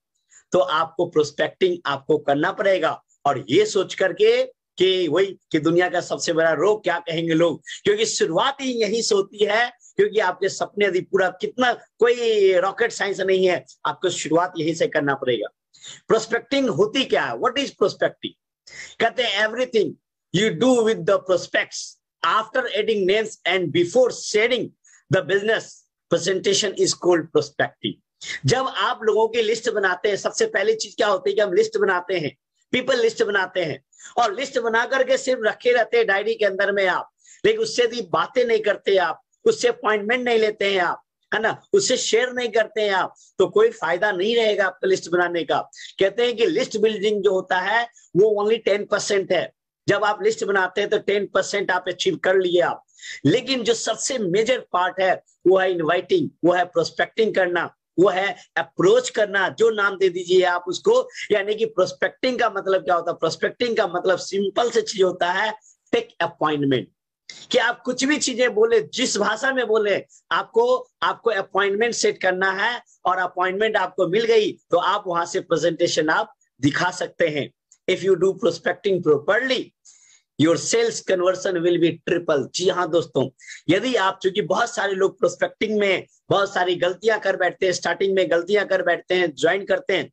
तो आपको प्रोस्पेक्टिंग आपको करना पड़ेगा। और ये सोच करके कि वही कि दुनिया का सबसे बड़ा रोग क्या कहेंगे लोग? क्योंकि शुरुआत ही यहीं से होती है, क्योंकि आपके सपने यदि पूरा कितना, कोई रॉकेट साइंस नहीं है। आपको शुरुआत यहीं से करना पड़ेगा। प्रोस्पेक्टिंग होती क्या है? व्हाट इज़ प्रोस्पेक्टिंग कहते हैं everything you do with the prospects after adding names and before sharing the business presentation is called prospecting जब आप लोगों की लिस्ट बनाते हैं, सबसे पहली चीज़ क्या होती है कि हम लिस्ट बनाते हैं। पीपल लिस्ट बनाते हैं। और लिस्ट बना करके सिर्फ़ रखे रहते हैं डायरी के अंदर में आप। लेकिन उससे भी बातें नहीं करते आप, उससे अपॉइंटमेंट नहीं लेते हैं आप, है ना? उससे शेयर नहीं करते हैं आप तो कोई फ़ायदा नहीं रहेगा आपका लिस्ट बनाने का। कहते हैं कि लिस्ट बिल्डिंग जो होता है, वो ओनली टेन परसेंट है। जब आप लिस्ट बनाते हैं तो टेन परसेंट आप अचीव कर लिए आप। लेकिन जो सबसे मेजर पार्ट है, वो है इनवाइटिंग वो है प्रोस्पेक्टिंग करना। वो है अप्रोच करना, जो नाम दे दीजिए आप उसको। यानी कि प्रोस्पेक्टिंग का मतलब क्या होता है? प्रोस्पेक्टिंग का मतलब सिंपल से चीज़ होता है टेक अपॉइंटमेंट कि आप कुछ भी चीज़ें बोले, जिस भाषा में बोले, आपको आपको अपॉइंटमेंट सेट करना है और अपॉइंटमेंट आपको मिल गई तो आप वहाँ से प्रेजेंटेशन आप दिखा सकते हैं। If you do prospecting properly your sales conversion will be triple जी हाँ दोस्तों, यदि आप, चूँकि बहुत सारे लोग प्रोस्पेक्टिंग में बहुत सारी गलतियाँ कर बैठते हैं स्टार्टिंग में गलतियाँ कर बैठते हैं ज्वाइन करते हैं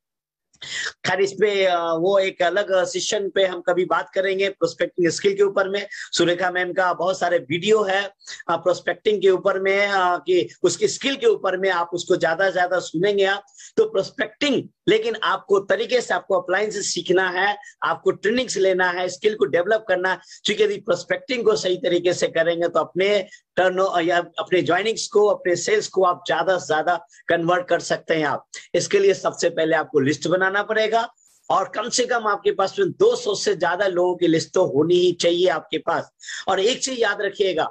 खैर, इस पे वो एक अलग सेशन पे हम कभी बात करेंगे प्रोस्पेक्टिंग स्किल के ऊपर में। सुरेखा मैम का बहुत सारे वीडियो है प्रोस्पेक्टिंग के ऊपर में कि उसकी स्किल के ऊपर में आप उसको ज़्यादा से ज़्यादा सुनेंगे आप। तो प्रोस्पेक्टिंग लेकिन आपको तरीके से आपको अप्लायंस सीखना है, आपको ट्रेनिंग्स लेना है स्किल को डेवलप करना है। क्योंकि यदि प्रोस्पेक्टिंग को सही तरीके से करेंगे तो अपने टर्न या अपने ज्वाइनिंग्स को, अपने सेल्स को आप ज़्यादा से ज़्यादा कन्वर्ट कर सकते हैं आप। इसके लिए सबसे पहले आपको लिस्ट बनाना पड़ेगा और कम से कम आपके पास में 200 से ज़्यादा लोगों की लिस्ट तो होनी ही चाहिए आपके पास। और एक चीज़ याद रखिएगा,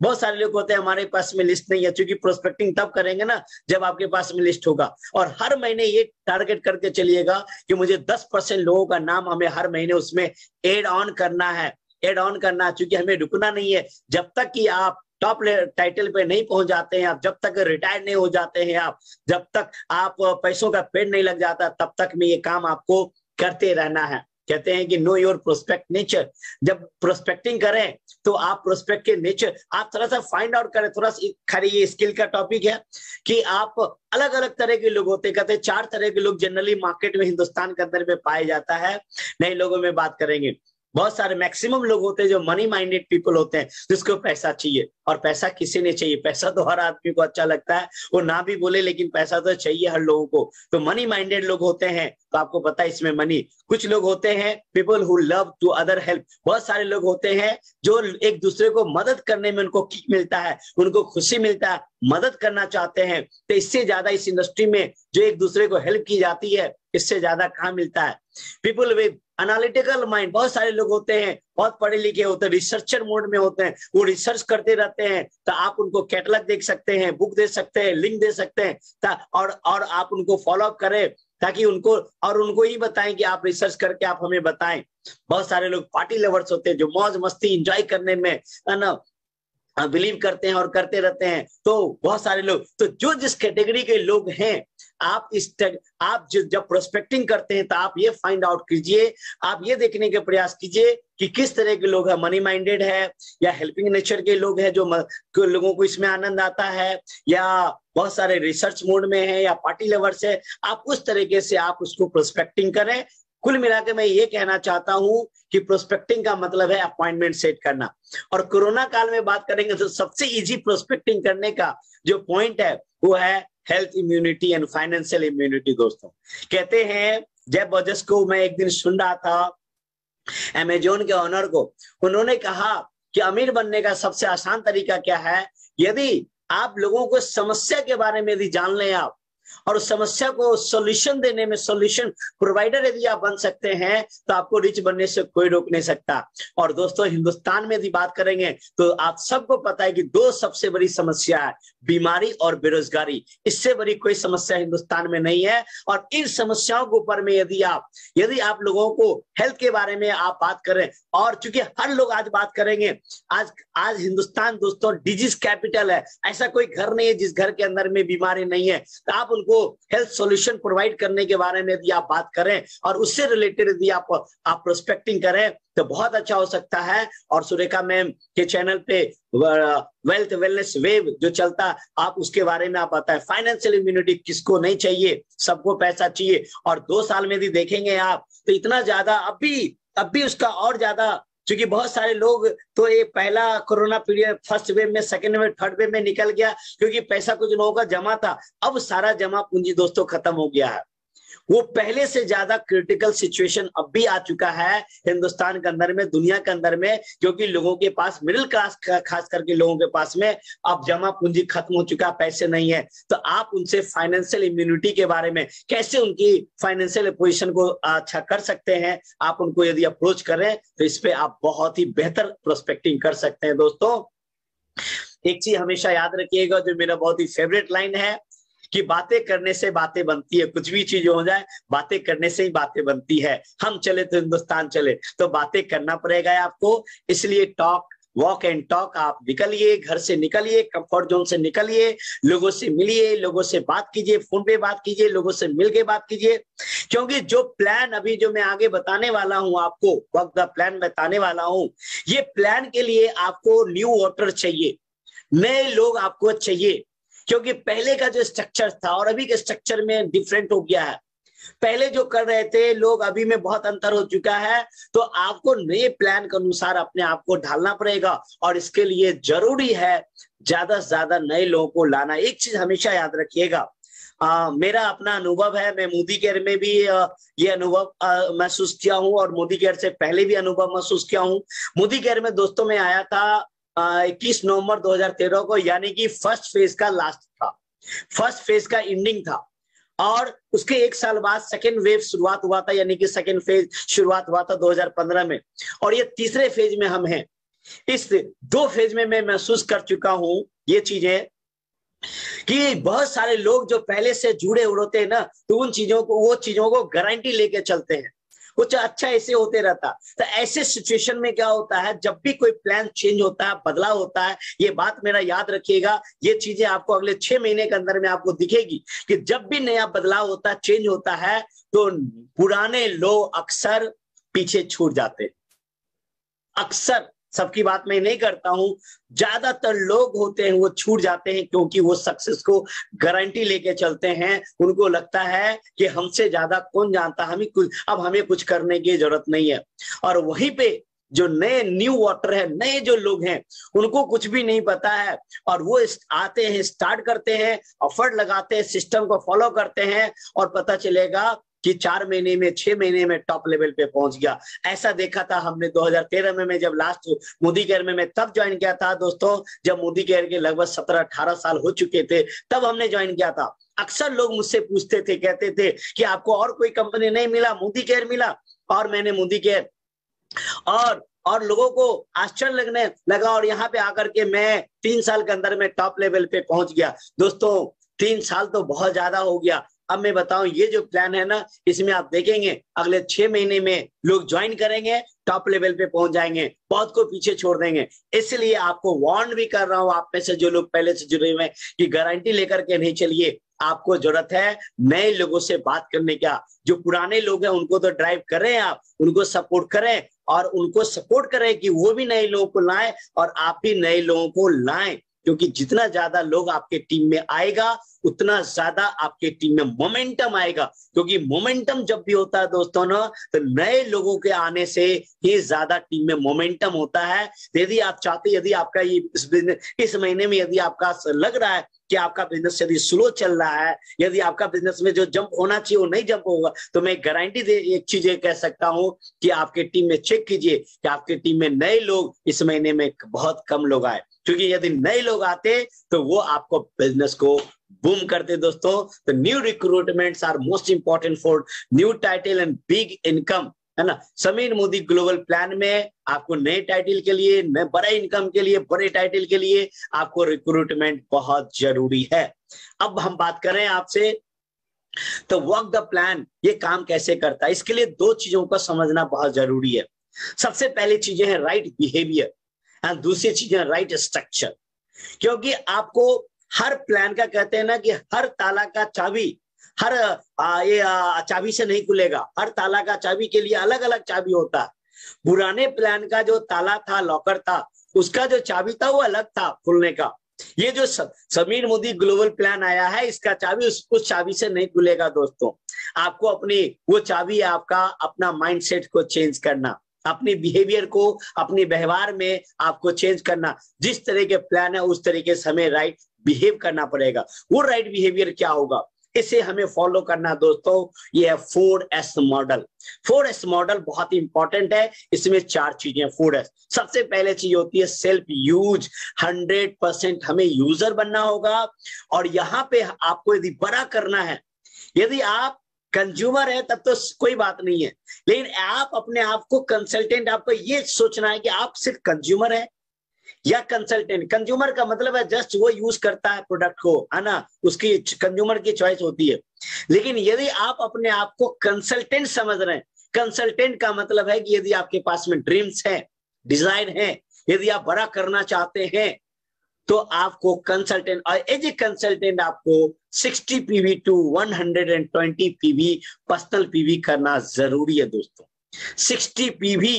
बहुत सारे लोग होते हैं, हमारे पास में लिस्ट नहीं है, क्योंकि प्रोस्पेक्टिंग तब करेंगे ना, जब आपके पास में लिस्ट होगा। और हर महीने ये टारगेट करके चलिएगा कि मुझे 10 परसेंट लोगों का नाम हमें हर महीने उसमें एड ऑन करना है। एड ऑन करना, क्योंकि हमें रुकना नहीं है। जब तक कि आप टॉप टाइटल पे नहीं पहुँच जाते हैं, आप जब तक रिटायर नहीं हो जाते हैं, आप जब तक आप पैसों का पेड़ नहीं लग जाता, तब तक में ये काम आपको करते रहना है। कहते हैं कि नो योर प्रोस्पेक्ट नेचर जब प्रोस्पेक्टिंग करें तो आप प्रोस्पेक्ट के नेचर आप थोड़ा सा फाइंड आउट करें, थोड़ा सा खरी ये स्किल का टॉपिक है कि आप अलग अलग तरह के लोग होते, कहते हैं चार तरह के लोग जनरली मार्केट में हिंदुस्तान के अंदर में पाया जाता है। नए लोगों में बात करेंगे। बहुत सारे मैक्सिमम लोग होते हैं जो मनी माइंडेड पीपल होते हैं, जिसको पैसा चाहिए। और पैसा किसी ने चाहिए। पैसा तो हर आदमी को अच्छा लगता है। वो ना भी बोले, लेकिन पैसा तो चाहिए हर लोगों को। तो मनी माइंडेड लोग होते हैं। तो आपको पता है इसमें मनी कुछ लोग होते हैं people who love to other help बहुत सारे लोग होते हैं जो एक दूसरे को मदद करने में उनको किक मिलता है। उनको खुशी मिलता है। मदद करना चाहते हैं। तो इससे ज़्यादा इस इंडस्ट्री में जो एक दूसरे को हेल्प की जाती है, इससे ज़्यादा कहा मिलता है? पीपल विद एनालिटिकल माइंड बहुत सारे लोग होते हैं, बहुत पढ़े लिखे होते हैं रिसर्चर मोड में होते हैं, वो रिसर्च करते रहते हैं तो आप उनको कैटलॉग देख सकते हैं बुक दे सकते हैं लिंक दे सकते हैं और और आप उनको फॉलोअप करें, ताकि उनको, और उनको ही बताएँ कि आप रिसर्च करके आप हमें बताएँ। बहुत सारे लोग पार्टी लवर्स होते हैं, जो मौज मस्ती इंजॉय करने में, है ना? बिलीव करते हैं और करते रहते हैं तो बहुत सारे लोग तो जो जिस कैटेगरी के लोग हैं, आप इस आप जब प्रोस्पेक्टिंग करते हैं तो आप ये फाइंड आउट कीजिए, आप ये देखने के प्रयास कीजिए कि किस तरह के लोग हैं मनी माइंडेड है, या हेल्पिंग नेचर के लोग हैं जो लोगों को इसमें आनंद आता है, या बहुत सारे रिसर्च मोड में है, या पार्टी लेवर्स है, आप उस तरीके से आप उसको प्रोस्पेक्टिंग करें कुल मिला के मैं ये कहना चाहता हूँ कि प्रोस्पेक्टिंग का मतलब है अपॉइंटमेंट सेट करना। और कोरोना काल में बात करेंगे तो सबसे इजी प्रोस्पेक्टिंग करने का जो पॉइंट है, वो है health immunity and financial immunity दोस्तों। कहते हैं, जय बजस को मैं एक दिन सुन रहा था एमेजोन के ऑनर को। उन्होंने कहा कि अमीर बनने का सबसे आसान तरीका क्या है? यदि आप लोगों को समस्या के बारे में यदि जान लें आप और उस समस्या को सॉल्यूशन देने में सॉल्यूशन प्रोवाइडर यदि आप बन सकते हैं तो आपको रिच बनने से कोई रोक नहीं सकता। और दोस्तों, हिंदुस्तान में यदि बात करेंगे तो आप सबको पता है कि दो सबसे बड़ी समस्या है बीमारी और बेरोजगारी। इससे बड़ी कोई समस्या हिंदुस्तान में नहीं है। और इन समस्याओं के ऊपर में यदि आप यदि आप लोगों को हेल्थ के बारे में आप बात करें, और चूँकि हर लोग आज बात करेंगे, आज आज हिंदुस्तान दोस्तों डिज़ीज़ कैपिटल है। ऐसा कोई घर नहीं है जिस घर के अंदर में बीमारी नहीं है। तो आप उनको हेल्थ सोल्यूशन प्रोवाइड करने के बारे में यदि आप बात करें, और उससे रिलेटेड यदि आप आप प्रोस्पेक्टिंग करें तो बहुत अच्छा हो सकता है। और सुरेखा मैम के चैनल पे वेल्थ वेलनेस वेव जो चलता, आप उसके बारे में आप है फाइनेंशियल इम्यूनिटी किसको नहीं चाहिए? सबको पैसा चाहिए। और दो साल में यदि देखेंगे आप तो इतना ज़्यादा अभी अब भी उसका और ज़्यादा, क्योंकि बहुत सारे लोग तो ये पहला कोरोना पीरियड फ़र्स्ट वेव में सेकेंड वेव थर्ड वेव में निकल गया, क्योंकि पैसा कुछ लोगों का जमा था। अब सारा जमा पूंजी दोस्तों खत्म हो गया है। वो पहले से ज़्यादा क्रिटिकल सिचुएशन अब भी आ चुका है हिंदुस्तान के अंदर में, दुनिया के अंदर में क्योंकि लोगों के पास मिडिल क्लास खास करके लोगों के पास में अब जमा पूंजी खत्म हो चुका, पैसे नहीं है। तो आप उनसे फाइनेंशियल इम्यूनिटी के बारे में, कैसे उनकी फाइनेंशियल पोजिशन को अच्छा कर सकते हैं, आप उनको यदि अप्रोच करें तो इस पे आप बहुत ही बेहतर प्रोस्पेक्टिंग कर सकते हैं दोस्तों। एक चीज़ हमेशा याद रखिएगा, जो मेरा बहुत ही फेवरेट लाइन है कि बातें करने से बातें बनती है। कुछ भी चीज़ हो जाए, बातें करने से ही बातें बनती है। हम चले तो हिंदुस्तान चले तो बातें करना पड़ेगा आपको। इसलिए टॉक वॉक एंड टॉक आप निकलिए, घर से निकलिए कंफर्ट जोन से निकलिए, लोगों से मिलिए, लोगों से बात कीजिए फ़ोन पे बात कीजिए, लोगों से मिल के बात कीजिए। क्योंकि जो प्लान अभी जो मैं आगे बताने वाला हूँ आपको वक्त प्लान बताने वाला हूँ, ये प्लान के लिए आपको न्यू वोटर चाहिए। नए लोग आपको चाहिए। क्योंकि पहले का जो स्ट्रक्चर था और अभी के स्ट्रक्चर में डिफरेंट हो गया है। पहले जो कर रहे थे लोग अभी में बहुत अंतर हो चुका है तो आपको नए प्लान के अनुसार अपने आप को ढालना पड़ेगा और इसके लिए ज़रूरी है ज़्यादा से ज़्यादा नए लोगों को लाना। एक चीज़ हमेशा याद रखिएगा मेरा अपना अनुभव है मैं मोदी केयर में भी आ, ये अनुभव महसूस किया हूँ और मोदी केयर से पहले भी अनुभव महसूस किया हूँ। मोदी केयर में दोस्तों में आया था इक्कीस नवंबर 2013 को, यानी कि फ़र्स्ट फ़ेज़ का लास्ट था। फ़र्स्ट फ़ेज़ का एंडिंग था। और उसके एक साल बाद सेकेंड वेव शुरुआत हुआ था, यानी कि सेकेंड फ़ेज़ शुरुआत हुआ था 2015 में। और ये तीसरे फ़ेज़ में हम हैं। इस दो फ़ेज़ में मैं महसूस कर चुका हूँ ये चीज़ें कि बहुत सारे लोग जो पहले से जुड़े उड़ते हैं ना तो उन चीज़ों को, वो चीज़ों को गारंटी लेके चलते हैं। कुछ अच्छा ऐसे होते रहता। तो ऐसे सिचुएशन में क्या होता है, जब भी कोई प्लान चेंज होता है, बदलाव होता है, ये बात मेरा याद रखिएगा, ये चीज़ें आपको अगले छह महीने के अंदर में आपको दिखेगी कि जब भी नया बदलाव होता है चेंज होता है तो पुराने लोग अक्सर पीछे छूट जाते। अक्सर। सबकी बात मैं नहीं करता हूँ। ज़्यादातर लोग होते हैं, वो छूट जाते हैं क्योंकि वो सक्सेस को गारंटी लेके चलते हैं। उनको लगता है कि हमसे ज़्यादा कौन जानता, हमें कुछ, अब हमें कुछ करने की ज़रूरत नहीं है। और वहीं पे जो नए न्यू वाटर है, नए जो लोग हैं, उनको कुछ भी नहीं पता है। और वो आते हैं स्टार्ट करते हैं ऑफ़र लगाते हैं सिस्टम को फॉलो करते हैं और पता चलेगा कि चार महीने में, छह महीने में टॉप लेवल पे पहुँच गया। ऐसा देखा था हमने 2013 में, मैं जब लास्ट मोदी केयर में, मैं तब ज्वाइन किया था दोस्तों। जब मोदी केयर के लगभग सत्रह अठारह साल हो चुके थे, तब हमने ज्वाइन किया था। अक्सर लोग मुझसे पूछते थे, कहते थे कि आपको और कोई कंपनी नहीं मिला मोदी केयर मिला? और मैंने मोदी केयर और और लोगों को आश्चर्य लगने लगा और यहाँ पे आकर के मैं तीन साल के अंदर में टॉप लेवल पे पहुँच गया। दोस्तों, तीन साल तो बहुत ज़्यादा हो गया। अब मैं बताऊँ, ये जो प्लान है ना, इसमें आप देखेंगे, अगले छह महीने में लोग ज्वाइन करेंगे टॉप लेवल पे पहुँच जाएँगे, बहुत को पीछे छोड़ देंगे। इसलिए आपको वार्न भी कर रहा हूँ, आप में से जो लोग पहले से जुड़े हुए हैं, कि गारंटी लेकर के नहीं चलिए। आपको ज़रूरत है नए लोगों से बात करने का। जो पुराने लोग हैं, उनको तो ड्राइव करें आप, उनको सपोर्ट करें और उनको सपोर्ट करें कि वो भी नए लोगों को लाएँ और आप भी नए लोगों को लाएँ। क्योंकि जितना ज़्यादा लोग आपके टीम में आएगा, उतना ज़्यादा आपके टीम में मोमेंटम आएगा। क्योंकि मोमेंटम जब भी होता है दोस्तों ना तो नए लोगों के आने से ही ज़्यादा टीम में मोमेंटम होता है। यदि आप चाहते, यदि आपका ये इस इस महीने में यदि आपका लग रहा है कि आपका बिज़नेस यदि स्लो चल रहा है, यदि आपका बिज़नेस में जो जंप होना चाहिए, वो नहीं जंप होगा तो मैं गारंटी दे, एक चीज़ ये कह सकता हूँ कि आपके टीम में चेक कीजिए कि आपके टीम में नए लोग इस महीने में बहुत कम लोग आए। क्योंकि यदि नए लोग आते तो वो आपको बिज़नेस को बूम करते दोस्तों। तो new recruitments are most important for new title and big income है ना? समीर मोदी ग्लोबल प्लान में आपको नए टाइटल के लिए, नए बड़े इनकम के लिए, बड़े टाइटल के लिए आपको रिक्रूटमेंट बहुत ज़रूरी है। अब हम बात करें आपसे तो वर्क द प्लान ये काम कैसे करता है? इसके लिए दो चीज़ों को समझना बहुत ज़रूरी है। सबसे पहली चीज़ें हैं राइट बिहेवियर एंड दूसरी चीज़ें राइट स्ट्रक्चर क्योंकि आपको हर प्लान का कहते हैं ना कि हर ताला का चाबी हर आ, ये आ, चाबी से नहीं खुलेगा। हर ताला का चाबी के लिए अलग अलग चाबी होता है। पुराने प्लान का जो ताला था लॉकर था उसका जो चाबी था वो अलग था खुलने का। ये जो समीर मोदी ग्लोबल प्लान आया है इसका चाबी उस, उस चाबी से नहीं खुलेगा दोस्तों। आपको अपनी वो चाबी आपका अपना माइंडसेट को चेंज करना। अपने बिहेवियर को अपने व्यवहार में आपको चेंज करना। जिस तरह के प्लान है उस तरीके से हमें राइट बिहेव करना पड़ेगा। वो राइट बिहेवियर क्या होगा? इसे हमें फॉलो करना दोस्तों, ये है four S model four S model बहुत ही इंपॉर्टेंट है। इसमें चार चीज़ें फोर एस सबसे पहले चीज़ होती है सेल्फ यूज़ हंड्रेड परसेंट हमें यूज़र बनना होगा। और यहाँ पे आपको यदि बड़ा करना है, यदि आप कंज्यूमर है, तब तो कोई बात नहीं है। लेकिन आप अपने आप को कंसल्टेंट आपको ये सोचना है कि आप सिर्फ़ कंज्यूमर है। या कंसल्टेंट कंज्यूमर का मतलब है जस्ट वो यूज़ करता है प्रोडक्ट को, है ना? उसकी कंज्यूमर की चॉइस होती है। लेकिन यदि आप अपने आप को कंसल्टेंट समझ रहे हैं कंसल्टेंट का मतलब है कि यदि आपके पास में ड्रीम्स है डिज़ाइन है, यदि आप बड़ा करना चाहते हैं तो आपको कंसल्टेंट और एज ए कंसल्टेंट आपको 60 PV to 120 PV personal PV करना ज़रूरी है दोस्तों। 60 पीवी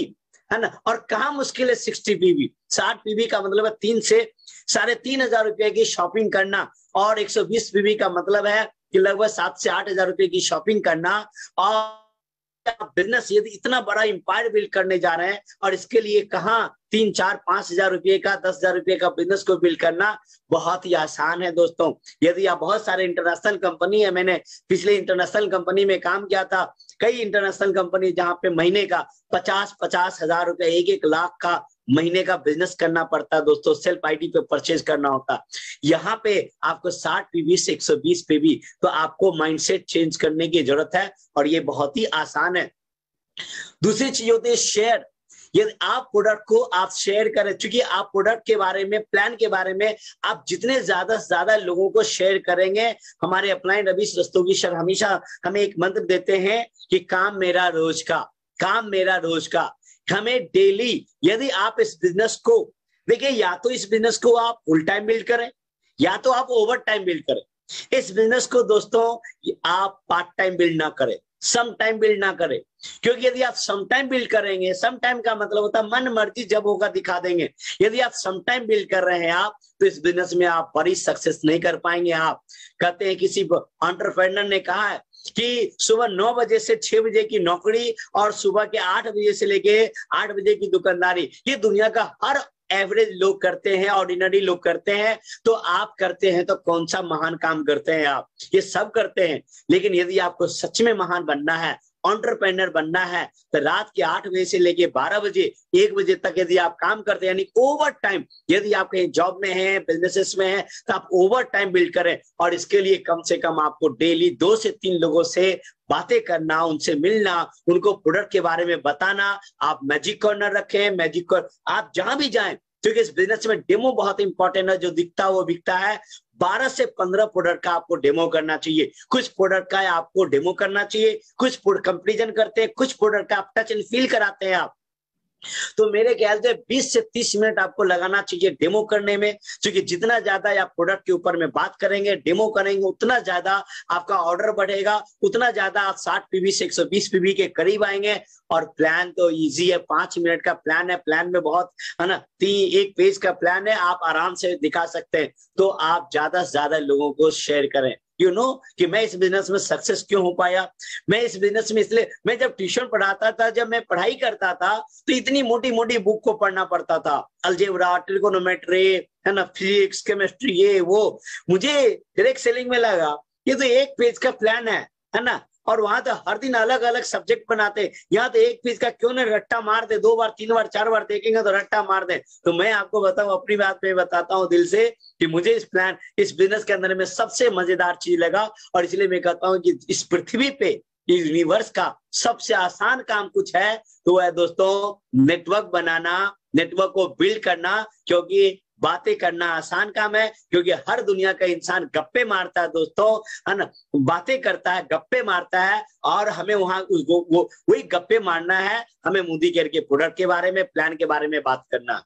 है ना? और कहा मुश्किल है? 60 पीवी 60 पीवी का मतलब है तीन से साढ़े तीन हज़ार रुपए की शॉपिंग करना। और 120 पीवी का मतलब है कि लगभग सात से आठ हज़ार रुपए की शॉपिंग करना। और बिज़नेस यदि इतना बड़ा इंपायर बिल्ड करने जा रहे हैं, और इसके लिए कहा तीन, चार, पाँच हज़ार रुपए का, दस हज़ार रुपए का बिज़नेस को बिल्ड करना, बहुत ही आसान है दोस्तों। यदि आप बहुत सारे इंटरनेशनल कंपनी है, मैंने पिछले इंटरनेशनल कंपनी में काम किया था कई इंटरनेशनल कंपनी जहाँ पे महीने का पचास पचास हज़ार रुपए एक एक लाख का महीने का बिज़नेस करना पड़ता है दोस्तों सेल्फ आईडी पे परचेज करना होता यहाँ पे आपको 60 पीबी से 120 भी तो आपको माइंडसेट चेंज करने की ज़रूरत है और ये बहुत ही आसान है। दूसरी चीज़ होती है शेयर यदि आप प्रोडक्ट को आप शेयर करें क्योंकि आप प्रोडक्ट के बारे में प्लान के बारे में आप जितने ज़्यादा से ज़्यादा लोगों को शेयर करेंगे, हमारे अपलाइन रवीश रस्तोगी सर हमेशा हमें एक मंत्र देते हैं कि काम मेरा रोज का, काम मेरा रोज का। हमें डेली यदि आप इस बिज़नेस को, देखिए, या तो इस बिज़नेस को आप फुल टाइम बिल्ड करें, या तो आप ओवर टाइम बिल्ड करें। इस बिज़नेस को दोस्तों, आप पार्ट टाइम बिल्ड ना करें सम टाइम बिल्ड ना करें। क्योंकि यदि आप सम टाइम बिल्ड करेंगे समटाइम का मतलब होता है मन मर्ज़ी जब होगा दिखा देंगे। यदि आप सम टाइम बिल्ड कर रहे हैं आप तो इस बिज़नेस में आप बड़ी सक्सेस नहीं कर पाएँगे आप। कहते हैं किसी ऑन्टरप्रेनर ने कहा है कि सुबह नौ बजे से छह बजे की नौकरी और सुबह के आठ बजे से लेके आठ बजे की दुकानदारी, ये दुनिया का हर एवरेज लोग करते हैं ऑर्डिनरी लोग करते हैं। तो आप करते हैं तो कौन सा महान काम करते हैं आप? ये सब करते हैं। लेकिन यदि आपको सच में महान बनना है ऑन्टरप्रेनर बनना है तो रात के आठ बजे से लेके बारह बजे, एक बजे तक यदि आप काम करते हैं, यानी ओवर टाइम यदि आप कहीं जॉब में हैं बिजनेसेस में हैं तो आप ओवर टाइम बिल्ड करें और इसके लिए कम से कम आपको डेली दो से तीन लोगों से बातें करना, उनसे मिलना, उनको प्रोडक्ट के बारे में बताना, आप मैजिक कॉर्नर रखें मैजिक कॉर्नर आप जहाँ भी जाएँ क्योंकि इस बिज़नेस में डेमो बहुत इंपॉर्टेंट है, जो दिखता है वो बिकता है। बारह से पंद्रह प्रोडक्ट का आपको डेमो करना चाहिए। कुछ प्रोडक्ट का आपको डेमो करना चाहिए, कुछ कंपेरिजन करते हैं, कुछ प्रोडक्ट का आप टच एंड फील कराते हैं आप। तो मेरे ख्याल से 20 से 30 मिनट आपको लगाना चाहिए डेमो करने में, क्योंकि जितना ज़्यादा आप प्रोडक्ट के ऊपर में बात करेंगे, डेमो करेंगे, उतना ज़्यादा आपका ऑर्डर बढ़ेगा, उतना ज़्यादा आप 60 पीबी से 120 पीबी के करीब आएँगे। और प्लान तो इजी है, पाँच मिनट का प्लान है प्लान में बहुत, है ना, तीन, एक पेज का प्लान है, आप आराम से दिखा सकते हैं। तो आप ज़्यादा से ज़्यादा लोगों को शेयर करें। यू नो कि मैं इस बिज़नेस में सक्सेस क्यों हो पाया? मैं इस बिज़नेस में इसलिए, मैं जब ट्यूशन पढ़ाता था, जब मैं पढ़ाई करता था तो इतनी मोटी मोटी बुक को पढ़ना पड़ता था। अलजेबरा ट्रिकोनोमेट्री है ना फिजिक्स केमिस्ट्री ये, वो। मुझे डायरेक्ट सेलिंग में लगा। ये तो एक पेज का प्लान है है ना? और वहाँ तो हर दिन अलग अलग सब्जेक्ट बनाते यहाँ तो एक पीस का क्यों ना रट्टा मार दे, दो बार, तीन बार, चार बार देखेंगे तो रट्टा मार दे। तो मैं आपको बताऊँ, अपनी बात में बताता हूँ दिल से कि मुझे इस प्लान इस बिज़नेस के अंदर में सबसे मज़ेदार चीज़ लगा और इसलिए मैं कहता हूँ कि इस पृथ्वी पे, इस यूनिवर्स का सबसे आसान काम कुछ है तो वह दोस्तों नेटवर्क बनाना नेटवर्क को बिल्ड करना, क्योंकि बातें करना आसान काम है क्योंकि हर दुनिया का इंसान गप्पे मारता है दोस्तों है ना? बातें करता है गप्पे मारता है और हमें वहाँ वो, वही गप्पे मारना है हमें मोदी केयर के प्रोडक्ट के बारे में प्लान के बारे में बात करना।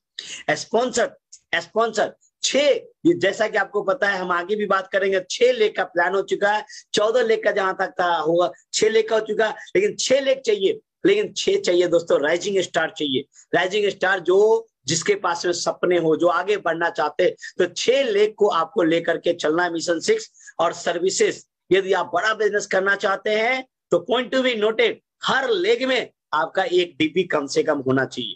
स्पॉन्सर स्पॉन्सर छह जैसा कि आपको पता है हम आगे भी बात करेंगे छह लेख का प्लान हो चुका है चौदह लेख का जहाँ तक था होगा छह लेख का हो चुका है लेकिन छह लेख चाहिए लेकिन छह चाहिए दोस्तों राइजिंग स्टार चाहिए। राइजिंग स्टार जो जिसके पास में सपने हो, जो आगे बढ़ना चाहते तो छह लेख को आपको लेकर के चलना है मिशन सिक्स। और सर्विसेज़, यदि आप बड़ा बिज़नेस करना चाहते हैं तो पॉइंट टू बी नोटेड हर लेग में आपका एक डीपी कम से कम होना चाहिए।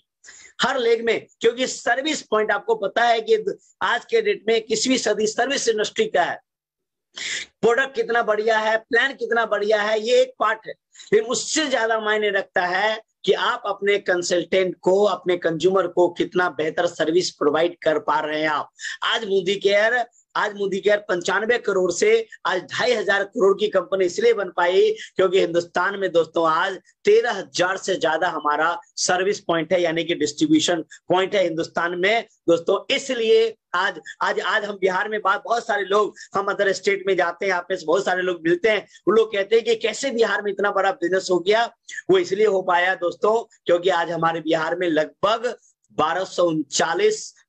हर लेग में, क्योंकि सर्विस पॉइंट आपको पता है कि आज के डेट में किसी सदी सर्विस इंडस्ट्री का है। प्रोडक्ट कितना बढ़िया है प्लान कितना बढ़िया है, ये एक पार्ट है। लेकिन उससे ज़्यादा मायने रखता है कि आप अपने कंसल्टेंट को, अपने कंज्यूमर को कितना बेहतर सर्विस प्रोवाइड कर पा रहे हैं आप। आज मोदी केयर आज मोदी केयर पंचानवे करोड़ से आज ढाई हज़ार करोड़ की कंपनी इसलिए बन पाई क्योंकि हिंदुस्तान में दोस्तों आज तेरह हज़ार से ज़्यादा हमारा सर्विस पॉइंट है, यानी कि डिस्ट्रीब्यूशन पॉइंट है हिंदुस्तान में। दोस्तों, इसलिए आज आज आज हम बिहार में बात, बहुत सारे लोग हम अदर स्टेट में जाते हैं आप बहुत सारे लोग मिलते हैं। वो लोग कहते हैं कि कैसे बिहार में इतना बड़ा बिज़नेस हो गया? वो इसलिए हो पाया दोस्तों, क्योंकि आज हमारे बिहार में लगभग बारह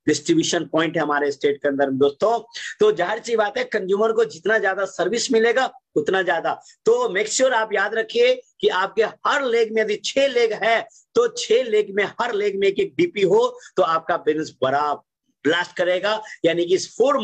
डिस्ट्रीब्यूशन पॉइंट है हमारे स्टेट के अंदर दोस्तों। तो ज़ाहिर सी बात है कंज्यूमर को जितना ज़्यादा सर्विस मिलेगा, उतना ज़्यादा। तो मेक श्योर आप याद रखिए कि आपके हर लेग में यदि छह लेग है तो छह लेग में, हर लेग में एक एक डीपी हो तो आपका बिज़नेस बड़ा ब्लास्ट करेगा। यानी कि इस फोर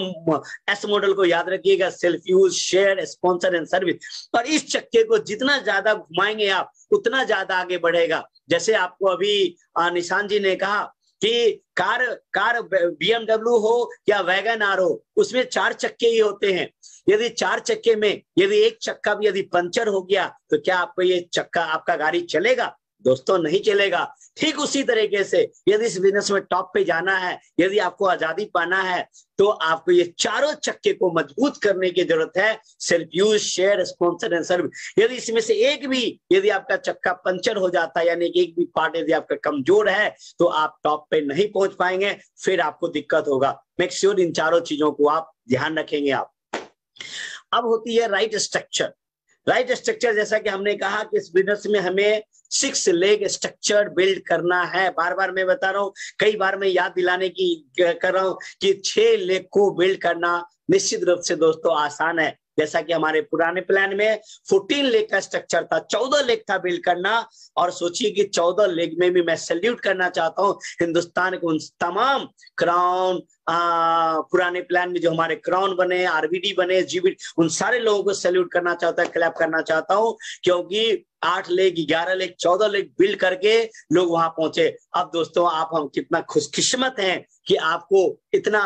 एस मॉडल को याद रखिएगा self use share sponsor and service और इस चक्के को जितना ज़्यादा घुमाएँगे आप, उतना ज़्यादा आगे बढ़ेगा। जैसे आपको अभी निशान जी ने कहा कि कार कार बीएमडब्ल्यू हो या वैगन आर हो, उसमें चार चक्के ही होते हैं। यदि चार चक्के में, यदि एक चक्का भी यदि पंचर हो गया तो क्या आपको ये चक्का, आपका गाड़ी चलेगा? दोस्तों, नहीं चलेगा। ठीक उसी तरीके से यदि इस बिज़नेस में टॉप पे जाना है, यदि आपको आज़ादी पाना है तो आपको ये चारों चक्के को मज़बूत करने की ज़रूरत है। Self use share sponsor and serve यदि इसमें से एक भी यदि आपका चक्का पंचर हो जाता है, यानी कि एक भी पार्ट यदि आपका कमज़ोर है तो आप टॉप पे नहीं पहुँच पाएँगे, फिर आपको दिक्कत होगा। मेक श्योर इन चारों चीज़ों को आप ध्यान रखेंगे आप। अब होती है राइट स्ट्रक्चर राइट स्ट्रक्चर जैसा कि हमने कहा कि इस बिज़नेस में हमें सिक्स लेग स्ट्रक्चर बिल्ड करना है। बार बार मैं बता रहा हूँ, कई बार मैं याद दिलाने की कर रहा हूँ कि छह लेग को बिल्ड करना निश्चित रूप से दोस्तों आसान है। जैसा कि हमारे पुराने प्लान में 14 लेग का स्ट्रक्चर था 14 लेग था बिल्ड करना। और सोचिए कि 14 लेग में भी मैं सल्यूट करना चाहता हूँ, हिंदुस्तान के उन तमाम क्राउन पुराने प्लान में जो हमारे क्राउन बने आरबीडी बने जीबी उन सारे लोगों को सैल्यूट करना चाहता है क्लैप करना चाहता हूँ, क्योंकि आठ लेग ग्यारह लेग चौदह लेग बिल्ड करके लोग वहाँ पहुँचे। अब दोस्तों, आप हम कितना खुशकिस्मत हैं कि आपको इतना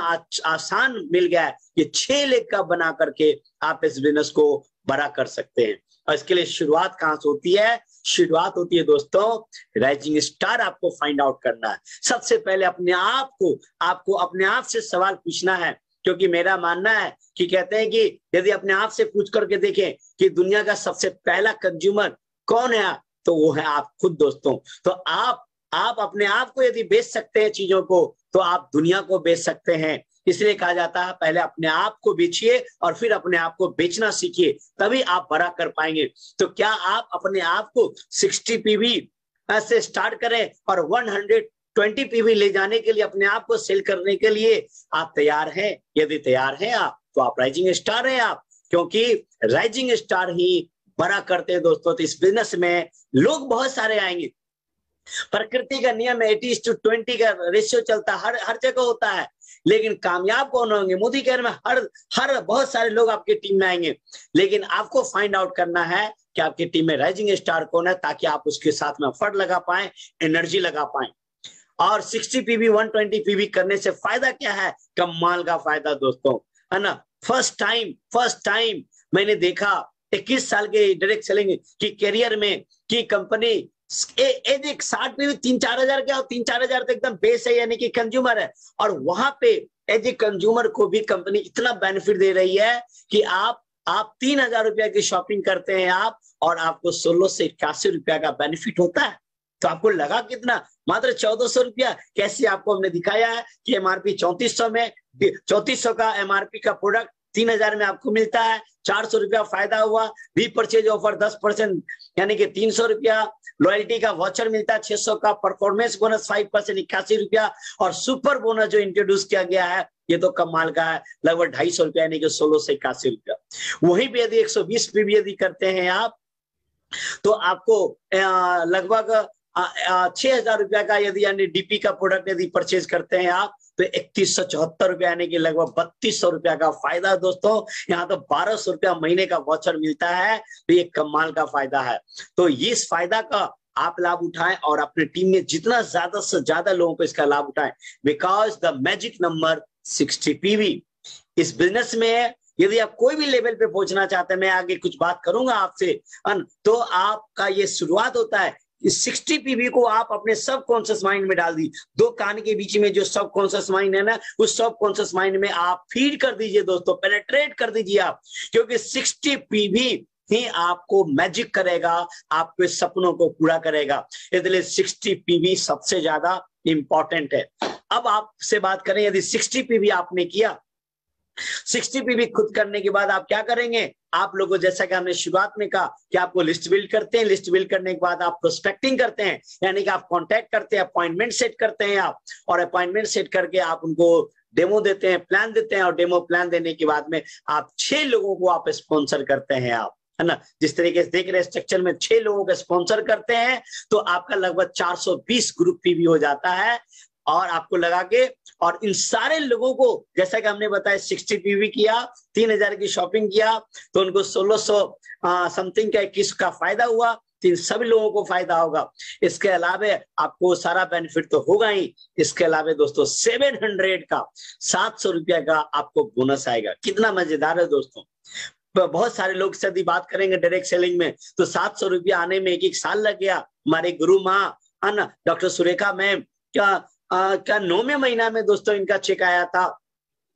आसान मिल गया है। कि छह लेग का बना करके आप इस बिज़नेस को बड़ा कर सकते हैं। और इसके लिए शुरुआत कहाँ से होती है? शुरुआत होती है दोस्तों राइजिंग स्टार आपको फाइंड आउट करना है। सबसे पहले अपने आप को, आपको अपने आप से सवाल पूछना है, क्योंकि मेरा मानना है कि कहते हैं कि यदि अपने आप से पूछ करके देखें कि दुनिया का सबसे पहला कंज्यूमर कौन है तो वो है आप खुद दोस्तों। तो आप आप अपने आप को यदि बेच सकते हैं चीज़ों को तो आप दुनिया को बेच सकते हैं। इसलिए कहा जाता है, पहले अपने आप को बेचिए और फिर अपने आप को बेचना सीखिए, तभी आप बड़ा कर पाएँगे। तो क्या आप अपने आप को 60 पीवी से स्टार्ट करें और 120 पीवी ले जाने के लिए, अपने आप को सेल करने के लिए आप तैयार हैं? यदि तैयार हैं आप तो आप राइजिंग स्टार हैं आप, क्योंकि राइजिंग स्टार ही बड़ा करते हैं दोस्तों। तो इस बिज़नेस में लोग बहुत सारे आएँगे। प्रकृति का नियम एटी टू ट्वेंटी का रेशियो चलता, हर हर जगह होता है। लेकिन कामयाब कौन होंगे? मोदी केयर में हर हर, बहुत सारे लोग आपकी टीम में आएँगे। लेकिन आपको फाइंड आउट करना है कि आपकी टीम में राइजिंग स्टार कौन है, ताकि आप उसके साथ में फट लगा पाए एनर्जी लगा पाए। और 60 पीवी 120 पीवी करने से फ़ायदा क्या है? कमाल का फ़ायदा दोस्तों, है ना? फ़र्स्ट टाइम फ़र्स्ट टाइम मैंने देखा, इक्कीस साल के डायरेक्ट सेलिंग की करियर में, की कंपनी एक साठ में भी तीन, चार हज़ार का तीन, चार हज़ार तो एकदम बेस है, यानी कि कंज्यूमर है। और वहाँ पे एज ए कंज्यूमर को भी कंपनी इतना बेनिफिट दे रही है कि आप आप तीन हज़ार रुपया की शॉपिंग करते हैं आप, और आपको सोलह से इक्यासी रुपया का बेनिफिट होता है। तो आपको लगा कितना? मात्र चौदह सौ रुपया। कैसे आपको हमने दिखाया है कि एमआरपी चौतीस सौ में, चौतीस सौ का एमआरपी का प्रोडक्ट तीन हज़ार में आपको मिलता है। चार सौ रुपया फ़ायदा हुआ। री परचेज ऑफ़र दस परसेंट, यानी कि तीन सौ रुपया। लॉयल्टी का वॉचर मिलता है छह सौ का। परफॉर्मेंस बोनस फाइव परसेंट, इक्यासी रुपया। और सुपर बोनस जो इंट्रोड्यूस किया गया है, ये तो कम माल का है। लगभग ढाई सौ रुपया, यानी कि सोलह सौ इक्यासी रुपया। वहीं पे यदि एक सौ बीस पे भी यदि करते हैं आप तो आपको लगभग छह हज़ार रुपया का यदि, यानी डीपी का प्रोडक्ट यदि परचेज करते हैं आप तो इकतीस सौ चौहत्तर रुपया, यानी कि लगभग बत्तीस सौ रुपया का फ़ायदा दोस्तों। यहाँ तो बारह सौ रुपया महीने का वॉचर मिलता है तो ये कमाल का फ़ायदा है। तो इस फ़ायदा का आप लाभ उठाएँ और अपने टीम में जितना ज़्यादा से ज़्यादा लोगों को इसका लाभ उठाएँ। Because the magic number sixty PV इस बिज़नेस में यदि आप कोई भी लेवल पे पहुँचना चाहते हैं, मैं आगे कुछ बात करूँगा आपसे। तो आपका ये शुरुआत होता है सिक्सटी पीवी को आप अपने सब कॉन्शियस माइंड में डाल दी दो कान के बीच में जो सब कॉन्शियस माइंड है ना, उस सब कॉन्शियस माइंड में आप फ़ीड कर दीजिए दोस्तों पेनेट्रेट कर दीजिए आप, क्योंकि सिक्सटी पीवी ही आपको मैजिक करेगा, आपके सपनों को पूरा करेगा। इसलिए सिक्सटी पीवी सबसे ज़्यादा इंपॉर्टेंट है। अब आपसे बात करें, यदि सिक्सटी पीवी आपने किया सिक्सटी पी भी खुद करने के बाद आप क्या करेंगे? आप लोगों जैसा कि हमने शुरुआत में कहा कि आपको लिस्ट बिल्ड करते हैं, लिस्ट बिल्ड करने के बाद आप प्रोस्पेक्टिंग करते हैं, यानी कि आप कांटेक्ट करते हैं अपॉइंटमेंट सेट करते हैं आप, और अपॉइंटमेंट सेट करके आप उनको डेमो देते हैं प्लान देते हैं, और डेमो प्लान देने के बाद में आप छह लोगों को आप स्पॉन्सर करते हैं आप, है ना? जिस तरीके से देख रहे स्ट्रक्चर में छह लोगों को स्पॉन्सर करते हैं तो आपका लगभग 420 ग्रुप पी भी हो जाता है। और आपको लगा के, और इन सारे लोगों को, जैसा कि हमने बताया, सिक्सटी पीवी किया, तीन हज़ार की शॉपिंग किया तो उनको सोलह सो समथिंग का इक्कीस का फ़ायदा हुआ तो इन सभी लोगों को फ़ायदा होगा। इसके अलावा आपको सारा बेनिफिट तो होगा ही। इसके अलावा दोस्तों, सेवन हंड्रेड का, सात सौ रुपया का आपको बोनस आएगा। कितना मज़ेदार है दोस्तों। बहुत सारे लोग से यदि बात करेंगे डायरेक्ट सेलिंग में तो सात सौ रुपया आने में एक एक साल लग गया। हमारे गुरु माँ है ना डॉक्टर सुरेखा मैम, क्या क्या नौवे महीना में दोस्तों इनका चेक आया था?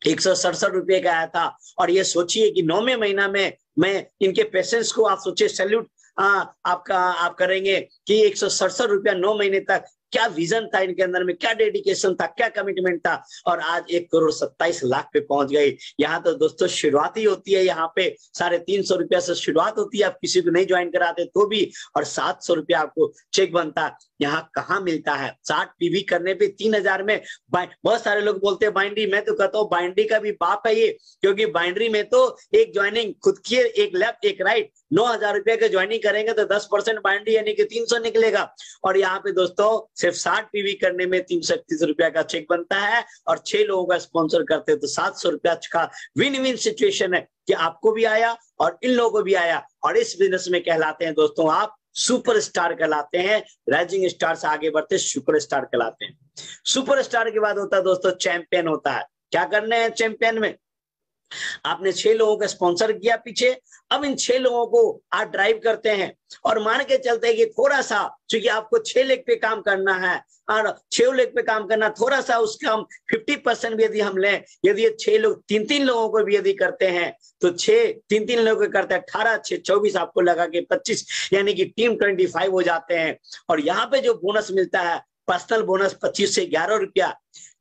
एक सौ सड़सठ रुपये का आया था। और ये सोचिए कि नौवे महीना में मैं इनके पेशेंट्स को आप सोचिए सैल्यूट आपका, आप करेंगे कि एक सौ सड़सठ रुपया नौ महीने तक क्या विजन था इनके अंदर में? क्या डेडिकेशन था? क्या कमिटमेंट था? और आज एक करोड़ सत्ताईस लाख पे पहुँच गए। यहाँ तो दोस्तों शुरुआत ही होती है। यहाँ पे साढ़े तीन सौ रुपया से शुरुआत होती है। आप किसी को नहीं ज्वाइन कराते तो भी और सात सौ रुपया आपको चेक बनता। यहाँ कहाँ मिलता है? साठ पीवी करने पे तीन हज़ार में बहुत सारे लोग बोलते हैं, बाइंड्री, मैं तो कहता हूँ, बाइंड्री का भी बाप है ये, क्योंकि बाइंड्री में तो एक ज्वाइनिंग खुद की एक लेफ़्ट एक राइट नौ हज़ार रुपए का ज्वाइनिंग करेंगे तो दस परसेंट बाइंड्री यानी कि तीन सौ निकलेगा। और यहाँ पे दोस्तों, सिर्फ़ साठ पीवी करने में तीन सौ इकतीस रुपया का चेक बनता है और छह लोगों का स्पॉन्सर करते तो सात सौ रुपया का विन विन सिचुएशन है कि आपको भी आया और इन लोगों को भी आया और इस बिज़नेस में कहलाते हैं दोस्तों आप सुपर स्टार कहलाते हैं। राइजिंग स्टार से आगे बढ़ते सुपर स्टार कहलाते हैं। सुपर स्टार के बाद होता है दोस्तों चैंपियन होता है। क्या करने हैं चैंपियन में? आपने छह लोगों का स्पॉन्सर किया पीछे। अब इन छह लोगों को आप ड्राइव करते हैं और मान के चलते हैं कि थोड़ा सा क्योंकि आपको छह लेग पे काम करना है, और छह लेग पे काम करना, थोड़ा सा उसका हम फिफ्टी परसेंट भी यदि हम लें, यदि ये छह लोग तीन तीन लोगों को भी यदि करते हैं तो छह तीन तीन लोगों को करते हैं, अठारह, छह, चौबीस आपको लगा के पच्चीस, यानी कि टीम ट्वेंटी फाइव हो जाते हैं। और यहाँ पे जो बोनस मिलता है पर्सनल बोनस पच्चीस से ग्यारह रुपया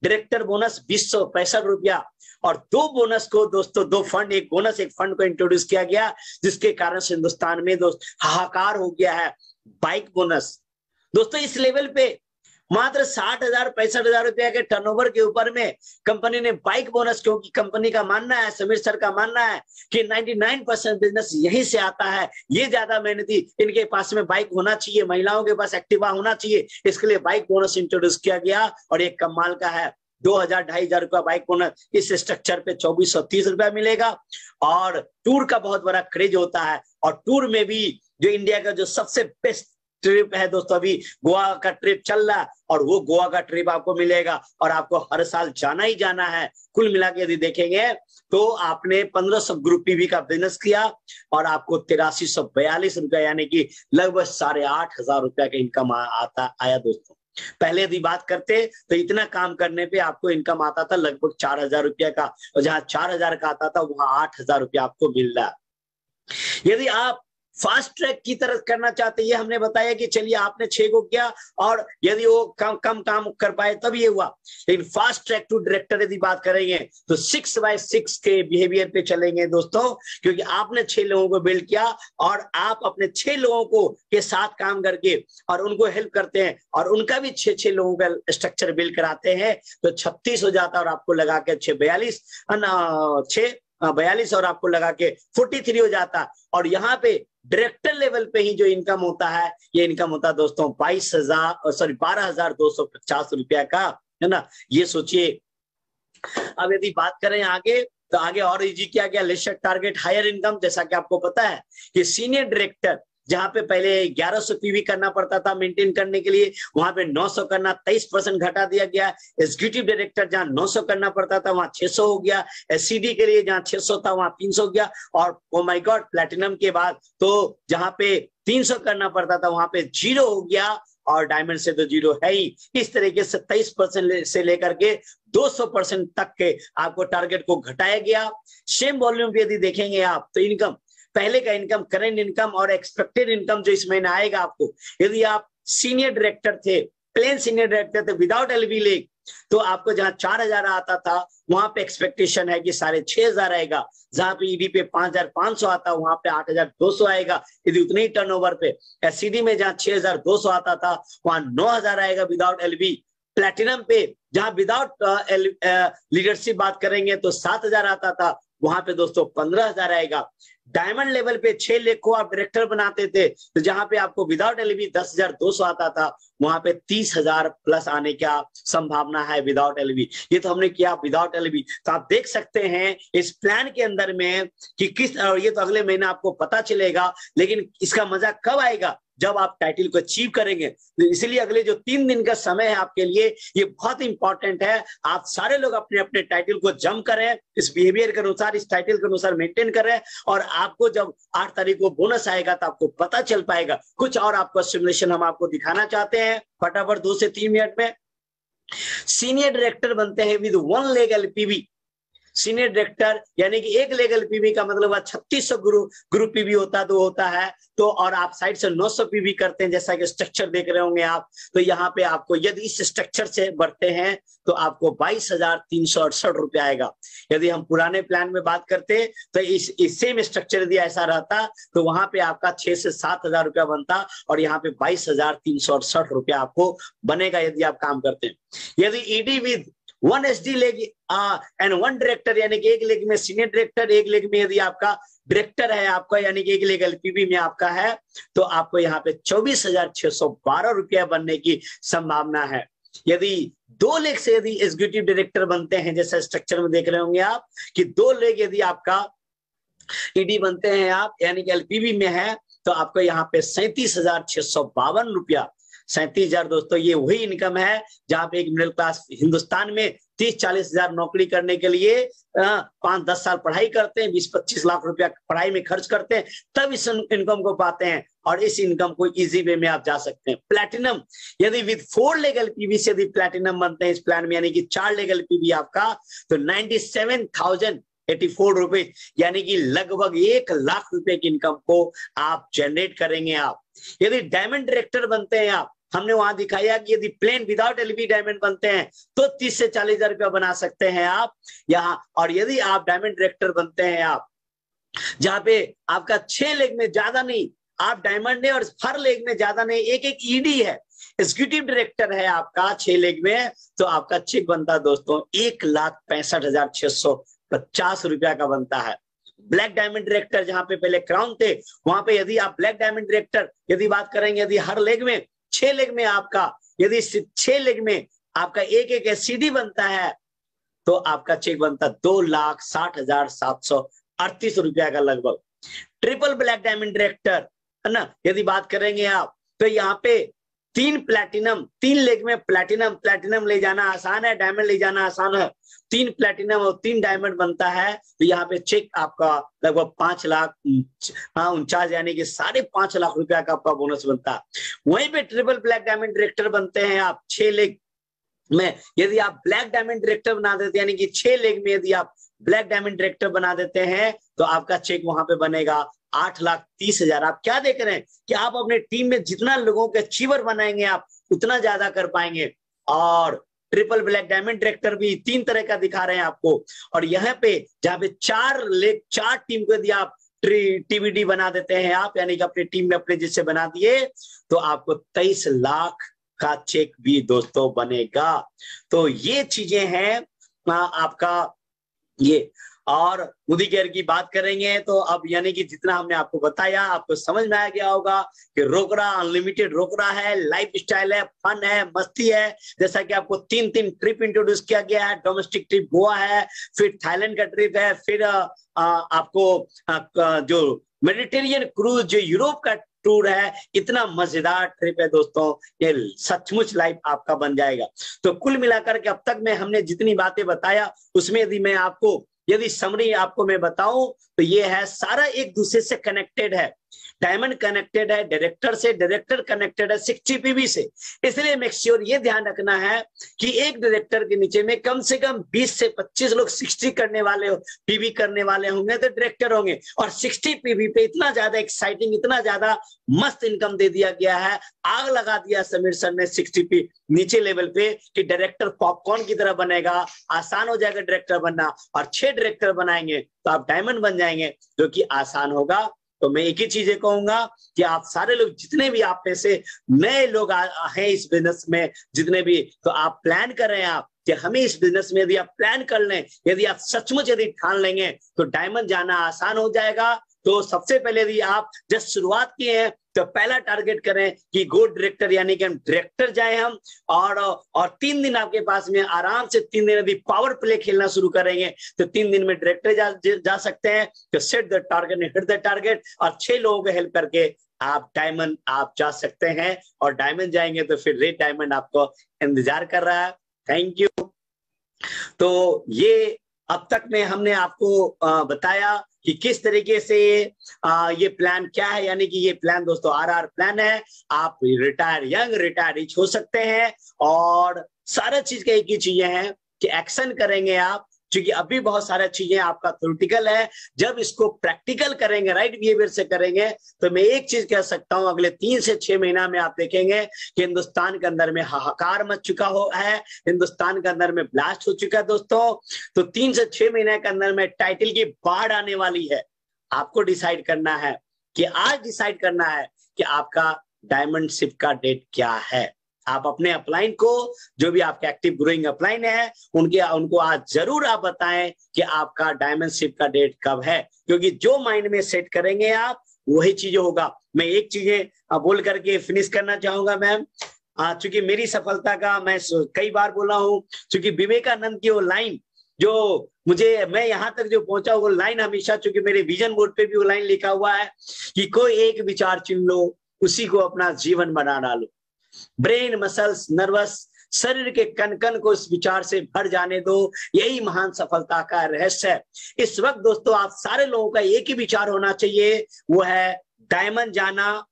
डायरेक्टर बोनस बीस सौ पैंसठ रुपया, और दो बोनस को दोस्तों, दो फंड एक बोनस एक फंड को इंट्रोड्यूस किया गया, जिसके कारण हिंदुस्तान में दोस्त हाहाकार हो गया है बाइक बोनस दोस्तों, इस लेवल पे मात्र साठ हज़ार, पैंसठ हज़ार रुपया के टर्नओवर के ऊपर में कंपनी ने बाइक बोनस क्योंकि कंपनी का मानना है, समीर सर का मानना है कि 99 परसेंट बिज़नेस यहीं से आता है। ये ज़्यादा मेहनती, इनके पास में बाइक होना चाहिए, महिलाओं के पास एक्टिवा होना चाहिए, इसके लिए बाइक बोनस इंट्रोड्यूस किया गया और एक कमाल का है। दो हज़ार, ढाई हज़ार रुपया बाइक बोनस इस स्ट्रक्चर पे चौबीस सौ तीस रुपया मिलेगा। और टूर का बहुत बड़ा क्रेज होता है। और टूर में भी जो इंडिया का जो सबसे बेस्ट ट्रिप है दोस्तों, अभी गोवा का ट्रिप चल रहा है और वो गोवा का ट्रिप आपको मिलेगा और आपको हर साल जाना ही जाना है। कुल मिला के यदि देखेंगे तो आपने पंद्रह सौ ग्रुप पीवी का बिज़नेस किया और आपको तिरासी सौ बयालीस रुपया, यानी कि लगभग साढ़े आठ हज़ार रुपया का इनकम आता, आया दोस्तों। पहले यदि बात करते तो इतना काम करने पे आपको इनकम आता था लगभग चार हज़ार रुपया का, और जहाँ चार हज़ार का आता था, वहाँ आठ हज़ार रुपया आपको मिल रहा। यदि आप फास्ट ट्रैक की तरह करना चाहते ये हमने बताया कि चलिए आपने छह को किया और यदि वो कम कम काम कर पाए तब ये हुआ। लेकिन फास्ट ट्रैक टू डायरेक्टर यदि बात करेंगे तो सिक्स बाय सिक्स के बिहेवियर पे चलेंगे दोस्तों, क्योंकि आपने छह लोगों को बिल्ड किया और आप अपने छह लोगों को, के साथ काम करके और उनको हेल्प करते हैं और उनका भी छह छह लोगों का स्ट्रक्चर बिल्ड कराते हैं तो छत्तीस हो जाता है और आपको लगा के छह, बयालीस छह बयालीस और आपको लगा के फोर्टी थ्री हो जाता। और यहाँ पे डायरेक्टर लेवल पे ही जो इनकम होता है, ये इनकम होता है दोस्तों बाईस हज़ार सॉरी बारह हज़ार दो सौ पचास रुपया का, है ना? ये सोचिए। अब यदि बात करें आगे तो आगे और इजी किया गया लिस्ट टारगेट हायर इनकम जैसा कि आपको पता है, कि सीनियर डायरेक्टर जहाँ पे पहले 1100 पीवी करना पड़ता था मेंटेन करने के लिए, वहाँ पे 900 करना 23 परसेंट घटा दिया गया। एग्जीक्यूटिव डायरेक्टर जहाँ 900 करना पड़ता था, वहाँ 600 हो गया। एससीडी के लिए जहाँ 600 था, वहाँ 300 हो गया। और ओ माय गॉड प्लेटिनम के बाद तो जहाँ पे 300 करना पड़ता था, वहाँ पे ज़ीरो हो गया। और डायमंड से तो ज़ीरो है ही। इस तरीके से तेईस परसेंट से लेकर के 200 परसेंट तक के आपको टारगेट को घटाया गया। सेम वॉल्यूम पे यदि देखेंगे आप तो इनकम पहले का इनकम, करेंट इनकम और एक्सपेक्टेड इनकम जो इस महीने आएगा आपको, यदि आप सीनियर डायरेक्टर थे प्लेन सीनियर डायरेक्टर थे विदाउट एलबी लेग तो आपको जहाँ चार हज़ार आता था, वहाँ पे एक्सपेक्टेशन है कि साढ़े छह हज़ार आएगा। जहाँ पे ईडी पे पाँच हज़ार पाँच सौ आता, वहाँ पे आठ हज़ार दो सौ आएगा। यदि उतने ही टर्नओवर पे एससीडी में जहाँ छह हज़ार दो सौ आता था, वहाँ नौ हज़ार आएगा विदाउट एलबी प्लेटिनम पे, जहाँ विदाउट लीडरशिप बात करेंगे तो सात हज़ार आता था। वहाँ पे दोस्तों पंद्रह हज़ार आएगा। डायमंड लेवल पे छह लेख को आप डायरेक्टर बनाते थे तो जहाँ पे आपको विदाउट एलबी दस हज़ार दो सौ आता था, वहाँ पे तीस हज़ार प्लस आने का संभावना है विदाउट एलबी ये तो हमने किया विदाउट एलबी तो आप देख सकते हैं इस प्लान के अंदर में कि किस ये तो अगले महीने आपको पता चलेगा, लेकिन इसका मज़ा कब आएगा? जब आप टाइटल को अचीव करेंगे तो इसलिए अगले जो तीन दिन का समय है आपके लिए, ये बहुत इंपॉर्टेंट है। आप सारे लोग अपने अपने टाइटल को जम करें, इस बिहेवियर के अनुसार, इस टाइटल के अनुसार मेंटेन करें, और आपको जब आठ तारीख को बोनस आएगा तो आपको पता चल पाएगा। कुछ और आपका सिमुलेशन हम आपको दिखाना चाहते हैं, फटाफट दो से तीन मिनट में। सीनियर डायरेक्टर बनते हैं with one leg LPV senior director यानी कि एक लेगल पीवी का मतलब छत्तीस सौ ग्रुप ग्रुप पीवी होता तो होता है तो और आप साइड से 900 पीवी करते हैं जैसा कि स्ट्रक्चर देख रहे होंगे आप तो यहाँ पे आपको यदि इस स्ट्रक्चर से बढ़ते हैं तो आपको बाईस हज़ार तीन सौ अड़सठ रुपया आएगा। यदि हम पुराने प्लान में बात करते तो इस, इस सेम स्ट्रक्चर यदि ऐसा रहता तो वहाँ पे आपका छह से सात हज़ार रुपया बनता और यहाँ पे बाईस हज़ार तीन सौ अड़सठ रुपया आपको बनेगा यदि आप काम करते हैं। यदि ED with one S D leg and one director यानी कि एक लेग में सीनियर डायरेक्टर एक लेग में यदि आपका डायरेक्टर है आपका, यानी कि एक लेग एलपीबी में आपका है तो आपको यहाँ पे चौबीस हज़ार छह सौ बारह रुपया बनने की संभावना है। यदि दो लेग से यदि एग्जीक्यूटिव डायरेक्टर बनते हैं, जैसे स्ट्रक्चर में देख रहे होंगे आप, कि दो लेग यदि आपका ईडी e बनते हैं आप, यानी कि एलपीबी में है तो आपको यहाँ पे सैतीस हज़ार छह सौ बावन रुपया सैंतीस हज़ार दोस्तों, ये वही इनकम है जहाँ पे एक मिडिल क्लास हिंदुस्तान में तीस चालीस हज़ार नौकरी करने के लिए पाँच दस साल पढ़ाई करते हैं, बीस पच्चीस लाख रुपया पढ़ाई में खर्च करते हैं, तब इस इनकम को पाते हैं और इस इनकम को इजी वे में आप जा सकते हैं। प्लेटिनम यदि विद फोर लेगल पीवी से यदि प्लेटिनम बनते हैं इस प्लान में, यानी कि चार लेगल पीवी आपका तो ninety seven thousand eighty four rupees यानी कि लगभग एक लाख रुपए की इनकम को आप जनरेट करेंगे आप। यदि डायमंड डायरेक्टर बनते हैं आप, हमने वहाँ दिखाया कि यदि प्लेन विदाउट एलबी डायमंड बनते हैं तो तीस से चालीस हज़ार रुपया बना सकते हैं आप यहाँ। और यदि आप डायमंड डायरेक्टर बनते हैं आप, जहाँ पे आपका छह लेग में ज़्यादा नहीं, आप डायमंड ने और हर लेग में ज़्यादा नहीं, एक एक ईडी है एग्जीक्यूटिव डायरेक्टर है आपका छह लेग में तो आपका चेक बनता है दोस्तों, एक लाख पैंसठ हज़ार छह सौ पचास रुपया का बनता है। ब्लैक डायमंड डायरेक्टर जहाँ पे पहले क्राउन थे, वहाँ पे यदि आप ब्लैक डायमंड डायरेक्टर यदि बात करेंगे यदि हर लेग में, छह लेग में आपका, यदि छह लेग में आपका एक एक एससीडी बनता है तो आपका चेक बनता दो लाख साठ हज़ार सात सौ अड़तीस रुपया का लगभग। ट्रिपल ब्लैक डायमंड डायरेक्टर है ना? यदि बात करेंगे आप तो यहाँ पे तीन प्लेटिनम तीन लेग में प्लेटिनम प्लेटिनम ले जाना आसान है डायमंड ले जाना आसान है। तीन प्लेटिनम और तीन डायमंड बनता है तो यहाँ पे चेक आपका लगभग पाँच लाख हाँ उनचास यानी कि साढ़े पाँच लाख रुपया का आपका बोनस बनता। है वहीं पे ट्रिपल ब्लैक डायमंड डायरेक्टर बनते हैं आप, छह लेग में। यदि आप ब्लैक डायमंड डायरेक्टर बना देते, यानी कि छह लेग में यदि आप ब्लैक डायमंड डायरेक्टर बना देते हैं तो आपका चेक वहाँ पे बनेगा। आठ लाख तीस हज़ार। आप क्या देख रहे हैं कि आप अपने टीम में जितना लोगों के अचीवर बनाएँगे, आप उतना ज़्यादा कर पाएँगे। और ट्रिपल ब्लैक डायमंड डायरेक्टर भी तीन तरह का दिखा रहे हैं आपको। और यहाँ पे जहाँ पे चार लेग, चार टीम को यदि आप टीवीडी बना देते हैं, आप यानी कि अपने टीम में अपने जिससे बना दिए तो आपको तेईस लाख का चेक भी दोस्तों बनेगा। तो ये चीज़ें हैं, आपका ये और मोदी केयर की बात करेंगे तो अब यानी कि जितना हमने आपको बताया आपको समझ में आ गया होगा कि रोकड़ा अनलिमिटेड रोकड़ा है लाइफ स्टाइल है फन है मस्ती है। जैसा कि आपको तीन तीन ट्रिप इंट्रोड्यूस किया गया है डोमेस्टिक ट्रिप गोवा है फिर थाईलैंड का ट्रिप है फिर आ, आपको आ, जो मेडिटेरियन क्रूज जो यूरोप का टूर है इतना मज़ेदार ट्रिप है दोस्तों। ये सचमुच लाइफ आपका बन जाएगा। तो कुल मिलाकर के अब तक में हमने जितनी बातें बताया उसमें यदि मैं आपको यदि समरी आपको मैं बताऊँ तो ये है सारा एक दूसरे से कनेक्टेड है। डायमंड कनेक्टेड है, डायरेक्टर से, डायरेक्टर कनेक्टेड है सिक्सटी पीवी से। इसलिए मेक श्योर ये ध्यान रखना है कि एक डायरेक्टर के नीचे में कम से कम 20 से 25 लोग 60 करने वाले हो, पीवी करने वाले होंगे तो डायरेक्टर होंगे। और 60 पीवी पे इतना ज़्यादा एक्साइटिंग इतना ज़्यादा मस्त इनकम दे दिया गया है, आग लगा दिया समीर सर ने सिक्सटी पी नीचे लेवल पे कि डायरेक्टर पॉपकॉर्न की तरह बनेगा, आसान हो जाएगा डायरेक्टर बनना। और छह डायरेक्टर बनाएँगे तो आप डायमंड बन जाएँगे, जो कि आसान होगा। तो मैं एक ही चीज़ें कहूँगा कि आप सारे लोग जितने भी आप में से नए लोग हैं इस बिज़नेस में, जितने भी तो आप प्लान कर रहे हैं आप कि हमें इस बिज़नेस में यदि आप प्लान कर लें, यदि आप सचमुच यदि ठान लेंगे तो डायमंड जाना आसान हो जाएगा। तो सबसे पहले यदि आप जस्ट शुरुआत किए हैं तो पहला टारगेट करें कि गो डायरेक्टर यानी कि हम डायरेक्टर जाए हम और और तीन दिन आपके पास में आराम से तीन दिन यदि पावर प्ले खेलना शुरू करेंगे तो तीन दिन में डायरेक्टर जा, जा सकते हैं। तो set the target hit the target और छह लोगों को हेल्प करके आप डायमंड आप जा सकते हैं और डायमंड जाएँगे तो फिर रेड डायमंड आपको इंतज़ार कर रहा है। थैंक यू तो ये अब तक में हमने आपको बताया कि किस तरीके से ये प्लान क्या है, यानी कि ये प्लान दोस्तों, आर आर प्लान है। आप रिटायर यंग रिटायर रिच हो सकते हैं और सारा चीज़ का एक ही चीज़ें हैं कि एक्शन करेंगे आप। क्योंकि अभी बहुत सारी चीज़ें आपका थ्योरिटिकल है। जब इसको प्रैक्टिकल करेंगे राइट बिहेवियर से करेंगे तो मैं एक चीज़ कह सकता हूँ, अगले तीन से छह महीना में आप देखेंगे कि हिंदुस्तान के अंदर में हाहाकार मच चुका हो है। हिंदुस्तान के अंदर में ब्लास्ट हो चुका है दोस्तों। तो तीन से छह महीने के अंदर में टाइटल की बाढ़ आने वाली है। आपको डिसाइड करना है कि आज डिसाइड करना है कि आपका डायमंड शिप का डेट क्या है। आप अपने अपलाइन को, जो भी आपके एक्टिव ग्रोइंग अपलाइन है, उनके, उनको आज ज़रूर आप बताएँ कि आपका डायमंड शिप का डेट कब है। क्योंकि जो माइंड में सेट करेंगे आप, वही चीज़ होगा। मैं एक चीज़ें बोल करके फिनिश करना चाहूँगा मैम चूँकि मेरी सफलता का मैं कई बार बोला हूँ, चूँकि विवेकानंद की वो लाइन जो मुझे, मैं यहाँ तक जो पहुँचा, वो लाइन हमेशा, चूँकि मेरे विजन बोर्ड पे भी वो लाइन लिखा हुआ है, कि कोई एक विचार चुन लो, उसी को अपना जीवन बना डालो। ब्रेन मसल्स, नर्वस, शरीर के कन कन को इस विचार से भर जाने दो। यही महान सफलता का रहस्य है। इस वक्त दोस्तों, आप सारे लोगों का एक ही विचार होना चाहिए। वो है डायमंड जाना,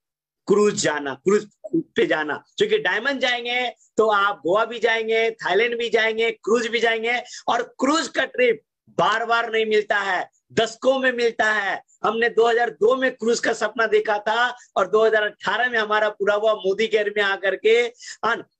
क्रूज जाना, क्रूज पे जाना। क्योंकि डायमंड जाएँगे तो आप गोवा भी जाएँगे, थाईलैंड भी जाएँगे, क्रूज भी जाएँगे और क्रूज का ट्रिप बार बार नहीं मिलता है। दशकों में मिलता है। हमने 2002 में क्रूज का सपना देखा था और 2018 में हमारा पूरा हुआ मोदी केयर में आकर के।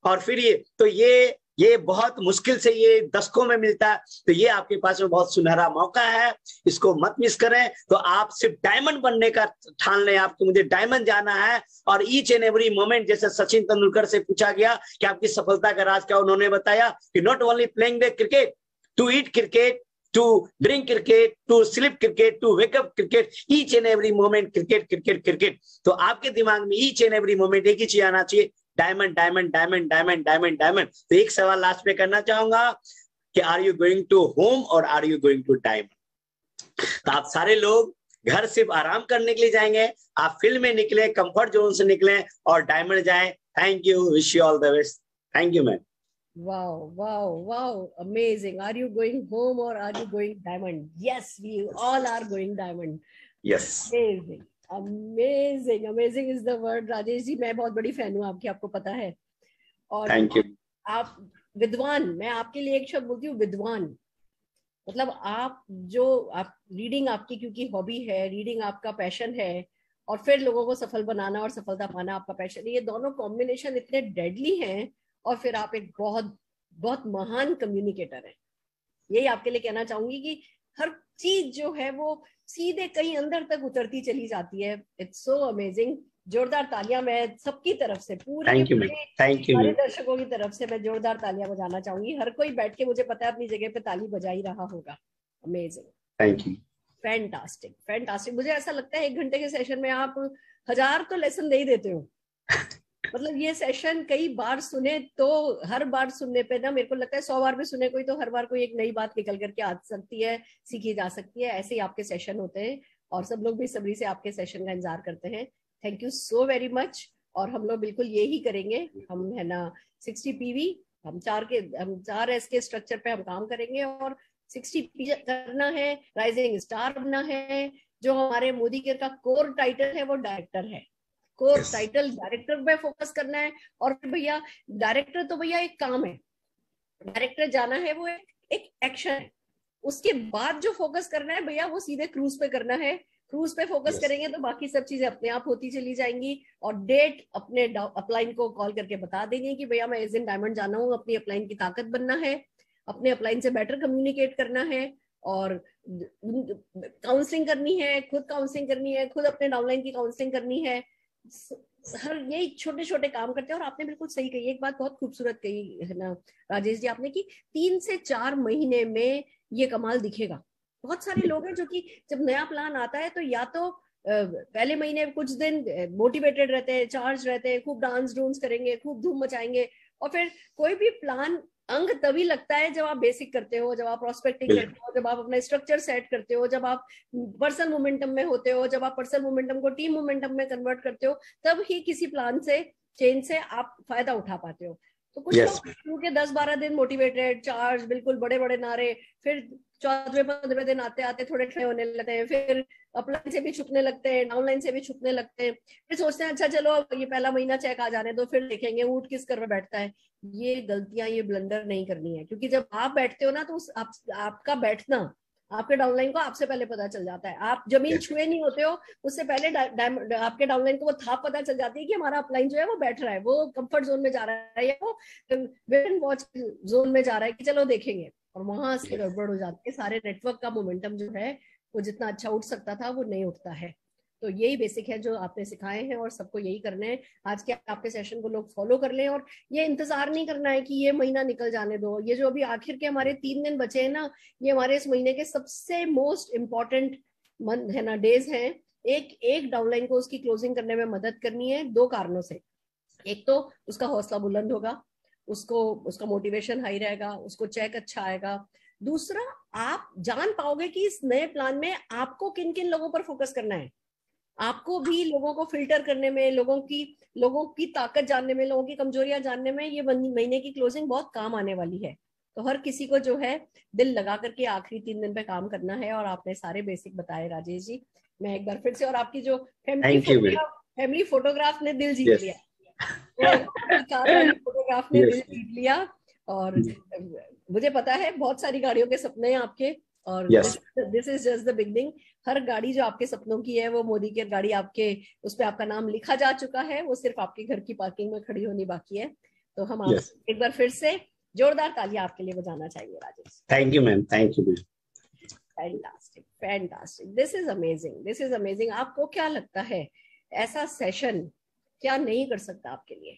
और फिर ये तो ये ये बहुत मुश्किल से ये दशकों में मिलता है। तो ये आपके पास में बहुत सुनहरा मौका है। इसको मत मिस करें। तो आप सिर्फ़ डायमंड बनने का ठान लें। आपको मुझे डायमंड जाना है। और ईच एंड एवरी मोमेंट जैसे सचिन तेंदुलकर से पूछा गया कि आपकी सफलता का राज क्या उन्होंने बताया कि not only playing the cricket to eat cricket to drink cricket, to sleep cricket, to wake up cricket, each and every moment cricket, cricket, cricket. तो आपके दिमाग में each and every moment एक ही चीज़ आना चाहिए diamond diamond diamond diamond diamond diamond तो एक सवाल लास्ट में करना चाहूँगा कि are you going to home और are you going to diamond तो आप सारे लोग घर सिर्फ़ आराम करने के लिए जाएँगे आप फ़ील्ड में निकले कंफर्ट जोन से निकले और डायमंड जाए. Thank you wish you all the best thank you ma'am Wow, wow, wow. Amazing. Are you going home or are you going diamond? Yes, we all are going diamond. Yes. Amazing. Amazing. Amazing is the word. Rajesh ji मैं बहुत बड़ी fan हूँ आपकी आपको पता है और thank you आप विद्वान मैं आपके लिए एक शब्द बोलती हूँ विद्वान मतलब आप जो आप रीडिंग आपकी क्योंकि हॉबी है रीडिंग आपका पैशन है और फिर लोगों को सफल बनाना और सफलता पाना आपका पैशन ये दोनों कॉम्बिनेशन इतने डेडली हैं और फिर आप एक बहुत बहुत महान कम्युनिकेटर हैं। यही आपके लिए कहना चाहूँगी कि हर चीज़ जो है वो सीधे कहीं अंदर तक उतरती चली जाती है। इट्स सो अमेजिंग जोरदार तालियाँ मैं सबकी तरफ़ से पूरे थैंक यू थैंक यू दर्शकों की तरफ़ से मैं जोरदार तालियाँ बजाना चाहूँगी। हर कोई बैठ के मुझे पता है अपनी जगह पे ताली बजा ही रहा होगा। Amazing thank you fantastic fantastic मुझे ऐसा लगता है एक घंटे के सेशन में आप हज़ार तो लेसन दे ही देते हो। मतलब ये सेशन कई बार सुने तो हर बार सुनने पे ना मेरे को लगता है सौ बार भी सुने कोई तो हर बार कोई एक नई बात निकल करके आ सकती है, सीखी जा सकती है। ऐसे ही आपके सेशन होते हैं और सब लोग भी सबरी से आपके सेशन का इंतज़ार करते हैं। Thank you so very much और हम लोग बिल्कुल ये ही करेंगे। हम, है ना सिक्सटी पीवी हम चार के, हम चार एस के स्ट्रक्चर पे हम काम करेंगे और सिक्सटी पी करना है राइजिंग स्टार बनना है, जो हमारे मोदी केयर का कोर टाइटल है वो डायरेक्टर है। कोर टाइटल डायरेक्टर पे फोकस करना है। और भैया डायरेक्टर तो भैया एक काम है। डायरेक्टर जाना है वो एक, एक एक्शन है। उसके बाद जो फोकस करना है भैया वो सीधे क्रूज पे करना है। क्रूज पे फोकस yes. करेंगे तो बाकी सब चीज़ें अपने आप होती चली जाएँगी। और डेट अपने अपलाइन को कॉल करके बता देंगे कि भैया मैं इस दिन डायमंड जाना हूँ अपनी अपलाइन की ताकत बनना है। अपने अपलाइन से बेटर कम्युनिकेट करना है। और काउंसलिंग करनी है खुद काउंसलिंग करनी है खुद अपने डाउनलाइन की काउंसलिंग करनी है। हर, यही छोटे छोटे काम करते हैं और आपने बिल्कुल सही कही, एक बात बहुत खूबसूरत कही, है ना, राजेश जी आपने कि तीन से चार महीने में ये कमाल दिखेगा। बहुत सारे लोग हैं जो कि जब नया प्लान आता है तो या तो पहले महीने कुछ दिन मोटिवेटेड रहते हैं चार्ज रहते हैं, खूब डांस डूंस करेंगे, खूब धूम मचाएँगे और फिर कोई भी प्लान अंग तभी लगता है जब आप बेसिक करते हो जब आप प्रोस्पेक्टिंग करते हो जब आप अपना स्ट्रक्चर सेट करते हो जब आप पर्सनल मोमेंटम में होते हो जब आप पर्सनल मोमेंटम को टीम मोमेंटम में कन्वर्ट करते हो तब ही किसी प्लान से चेंज से आप फ़ायदा उठा पाते हो तो कुछ yes. लोग शुरू के दस बारह दिन मोटिवेटेड चार्ज बिल्कुल बड़े बड़े नारे फिर चौदहवें पंद्रह दिन आते आते थोड़े ठंडे होने लगते हैं फिर अपलाइन से भी छुपने लगते हैं डाउनलाइन से भी छुपने लगते हैं फिर सोचते हैं अच्छा चलो ये पहला महीना चेक आ जाने दो फिर देखेंगे ऊट किस कर बैठता है। ये गलतियाँ ये ब्लंडर नहीं करनी है क्योंकि जब आप बैठते हो ना तो उस आप, आपका बैठना आपके डाउनलाइन को आपसे पहले पता चल जाता है। आप ज़मीन छुए नहीं होते हो उससे पहले आपके डाउनलाइन को वो था पता चल जाती है कि हमारा अपलाइन जो है वो बैठ रहा है वो कंफर्ट जोन में जा रहा है या वो वेट वॉच जोन में जा रहा है कि चलो देखेंगे। और वहाँ से गड़बड़ हो जाती है। सारे नेटवर्क का मोमेंटम जो है वो जितना अच्छा उठ सकता था वो नहीं उठता है। तो यही बेसिक है जो आपने सिखाए हैं और सबको यही करना है। आज के आपके सेशन को लोग फॉलो कर लें और ये इंतज़ार नहीं करना है कि ये महीना निकल जाने दो। ये जो अभी आखिर के हमारे तीन दिन बचे हैं ना ये हमारे इस महीने के सबसे मोस्ट इम्पोर्टेंट मंथ है ना डेज़ हैं। एक एक डाउनलाइन को उसकी क्लोजिंग करने में मदद करनी है दो कारणों से। एक तो उसका हौसला बुलंद होगा उसको उसका मोटिवेशन हाई रहेगा उसको चेक अच्छा आएगा। दूसरा आप जान पाओगे कि इस नए प्लान में आपको किन किन लोगों पर फोकस करना है। आपको भी लोगों को फ़िल्टर करने में लोगों की लोगों की ताकत जानने में लोगों की कमजोरियाँ जानने में ये महीने की क्लोजिंग बहुत काम आने वाली है। तो हर किसी को जो है दिल लगा करके आखिरी तीन दिन पे काम करना है और आपने सारे बेसिक बताए राजेश जी। मैं एक बार फिर से और आपकी जो फैमिली फैमिली फोटोग्राफ ने दिल जीत लिया। फोटोग्राफ ने दिल जीत लिया और मुझे पता है बहुत सारी गाड़ियों के सपने हैं आपके और this is just the beginning हर गाड़ी जो आपके सपनों की है वो मोदी की गाड़ी आपके उस पर आपका नाम लिखा जा चुका है वो सिर्फ़ आपके घर की पार्किंग में खड़ी होनी बाकी है। तो हम आप yes. एक बार फिर से जोरदार तालियाँ आपके लिए बजाना चाहिए Rajesh. Thank you ma'am thank you fantastic fantastic this is amazing this is amazing आपको क्या लगता है ऐसा सेशन क्या नहीं कर सकता आपके लिए?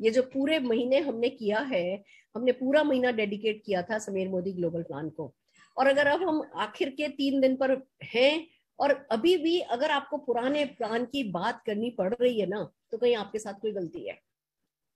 ये जो पूरे महीने हमने किया है हमने पूरा महीना डेडिकेट किया था समीर मोदी ग्लोबल प्लान को। और अगर अब हम आखिर के तीन दिन पर हैं और अभी भी अगर आपको पुराने प्लान की बात करनी पड़ रही है ना तो कहीं आपके साथ कोई गलती है?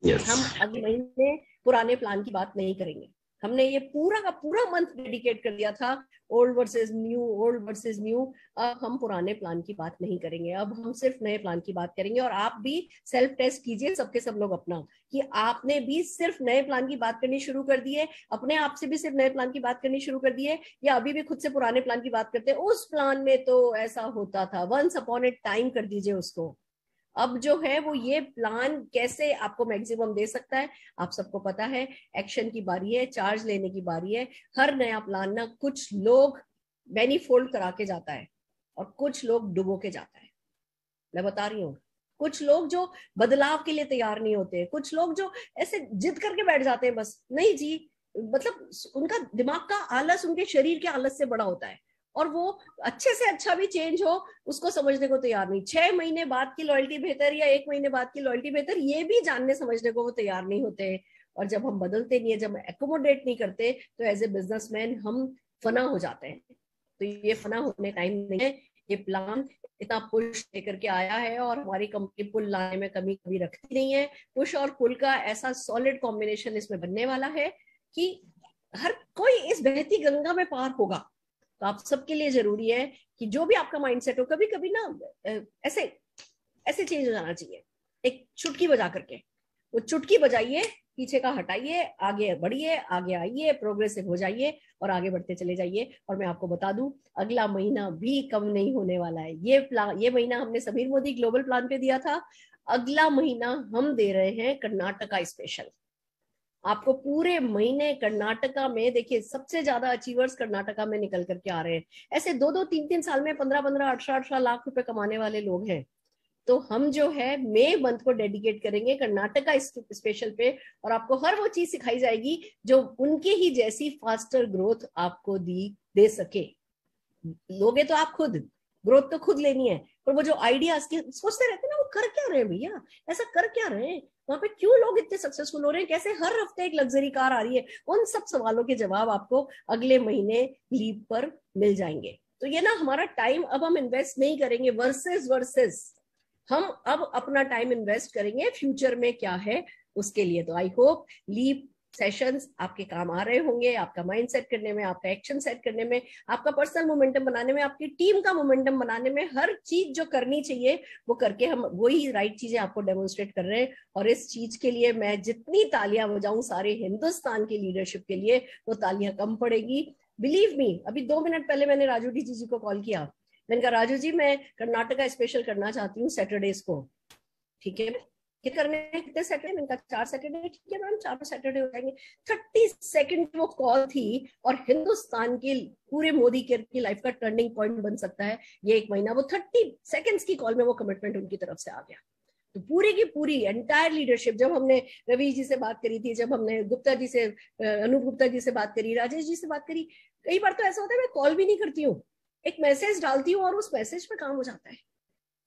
Yes. हम अगले महीने पुराने प्लान की बात नहीं करेंगे। हमने ये पूरा का पूरा मंथ डेडिकेट कर दिया था old versus new old versus new अब हम पुराने प्लान की बात नहीं करेंगे, अब हम सिर्फ़ नए प्लान की बात करेंगे। और आप भी सेल्फ टेस्ट कीजिए सबके सब लोग अपना, कि आपने भी सिर्फ़ नए प्लान की बात करनी शुरू कर दी है, अपने आप से भी सिर्फ़ नए प्लान की बात करनी शुरू कर दी है, या अभी भी खुद से पुराने प्लान की बात करते हैं। उस प्लान में तो ऐसा होता था। वंस अपॉन ए टाइम कर दीजिए उसको। अब जो है वो ये प्लान कैसे आपको मैक्सिमम दे सकता है, आप सबको पता है एक्शन की बारी है चार्ज लेने की बारी है, हर नया प्लान ना कुछ लोग बेनीफोल्ड करा के जाता है और कुछ लोग डुबो के जाता है। मैं बता रही हूँ, कुछ लोग जो बदलाव के लिए तैयार नहीं होते, कुछ लोग जो ऐसे जिद करके बैठ जाते हैं बस। नहीं जी मतलब उनका दिमाग का आलस उनके शरीर के आलस से बड़ा होता है। और वो अच्छे से अच्छा भी चेंज हो, उसको समझने को तैयार नहीं। छह महीने बाद की लॉयल्टी बेहतर या एक महीने बाद की लॉयल्टी बेहतर, ये भी जानने समझने को वो तैयार नहीं होते। और जब हम बदलते नहीं है, जब एकोमोडेट नहीं करते तो एज ए बिजनेसमैन हम फना हो जाते हैं। तो ये फना होने टाइम नहीं है। ये प्लान इतना पुश लेकर के आया है और हमारी कंपनी पुल लाने में कमी कभी रखती नहीं है। पुश और पुल का ऐसा सॉलिड कॉम्बिनेशन इसमें बनने वाला है कि हर कोई इस बहती गंगा में पार होगा। तो आप सबके लिए ज़रूरी है कि जो भी आपका माइंडसेट हो कभी कभी ना ऐसे ऐसे चेंज हो जाना चाहिए। एक चुटकी बजा करके। वो चुटकी बजाइए, पीछे का हटाइए, आगे बढ़िए, आगे आइए प्रोग्रेसिव हो जाइए और आगे बढ़ते चले जाइए। और मैं आपको बता दूँ, अगला महीना भी कम नहीं होने वाला है। ये प्लान ये महीना हमने समीर मोदी ग्लोबल प्लान पे दिया था। अगला महीना हम दे रहे हैं कर्नाटका स्पेशल आपको पूरे महीने कर्नाटका में, देखिए, सबसे ज़्यादा अचीवर्स कर्नाटका में निकल करके आ रहे हैं। ऐसे दो दो तीन तीन साल में पंद्रह पंद्रह अठारह अठारह लाख रुपए कमाने वाले लोग हैं। तो हम जो है मे मंथ को डेडिकेट करेंगे कर्नाटका स्पेशल पे और आपको हर वो चीज़ सिखाई जाएगी जो उनके ही जैसी फास्टर ग्रोथ आपको दी, दे सके। लोगे तो आप खुद। ग्रोथ तो खुद लेनी है, पर वो जो आइडियाज़ की, सोचते रहते ना, वो कर क्या रहे हैं भैया? ऐसा कर क्या रहे हैं? वहाँ पे क्यों लोग इतने सक्सेसफुल हो रहे हैं? कैसे हर हफ़्ते एक लग्जरी कार आ रही है? उन सब सवालों के जवाब आपको अगले महीने लीव पर मिल जाएँगे। तो ये ना हमारा टाइम अब हम इन्वेस्ट नहीं करेंगे वर्सेस वर्सेस हम अब अपना टाइम इन्वेस्ट करेंगे फ्यूचर में क्या है, उसके लिए। तो आई होप लीव सेशंस आपके काम आ रहे होंगे, आपका माइंड सेट करने में, आपका एक्शन सेट करने में, आपका पर्सनल मोमेंटम बनाने में, आपकी टीम का मोमेंटम बनाने में, हर चीज़ जो करनी चाहिए, वो करके हम वही राइट चीज़ें आपको डेमोन्स्ट्रेट कर रहे हैं। और इस चीज़ के लिए मैं जितनी तालियाँ बजाऊं सारे हिंदुस्तान की लीडरशिप के लिए, वो तालियाँ कम पड़ेगी। बिलीव मी अभी दो मिनट पहले मैंने राजू डी जी को कॉल किया। मैंने कहा, राजू जी, मैं कर्नाटका स्पेशल करना चाहती हूँ सैटरडेज को। ठीक है? कितने करने कितने सैटरडे मैंने कहा चार सैटरडे ठीक है मैम, चार सैटरडे हो जाएँगे। थर्टी सेकंड वो कॉल थी और हिंदुस्तान के पूरे मोदी केयर की लाइफ का टर्निंग पॉइंट बन सकता है ये एक महीना। वो थर्टी सेकंड्स की कॉल में वो कमिटमेंट उनकी तरफ़ से आ गया। तो पूरी की पूरी एंटायर लीडरशिप जब हमने रवि जी से बात करी थी, जब हमने गुप्ता जी से अनूप गुप्ता जी से बात करी, राजेश जी से बात करी, कई बार तो ऐसा होता है मैं कॉल भी नहीं करती हूँ। एक मैसेज डालती हूँ और उस मैसेज पे काम हो जाता है।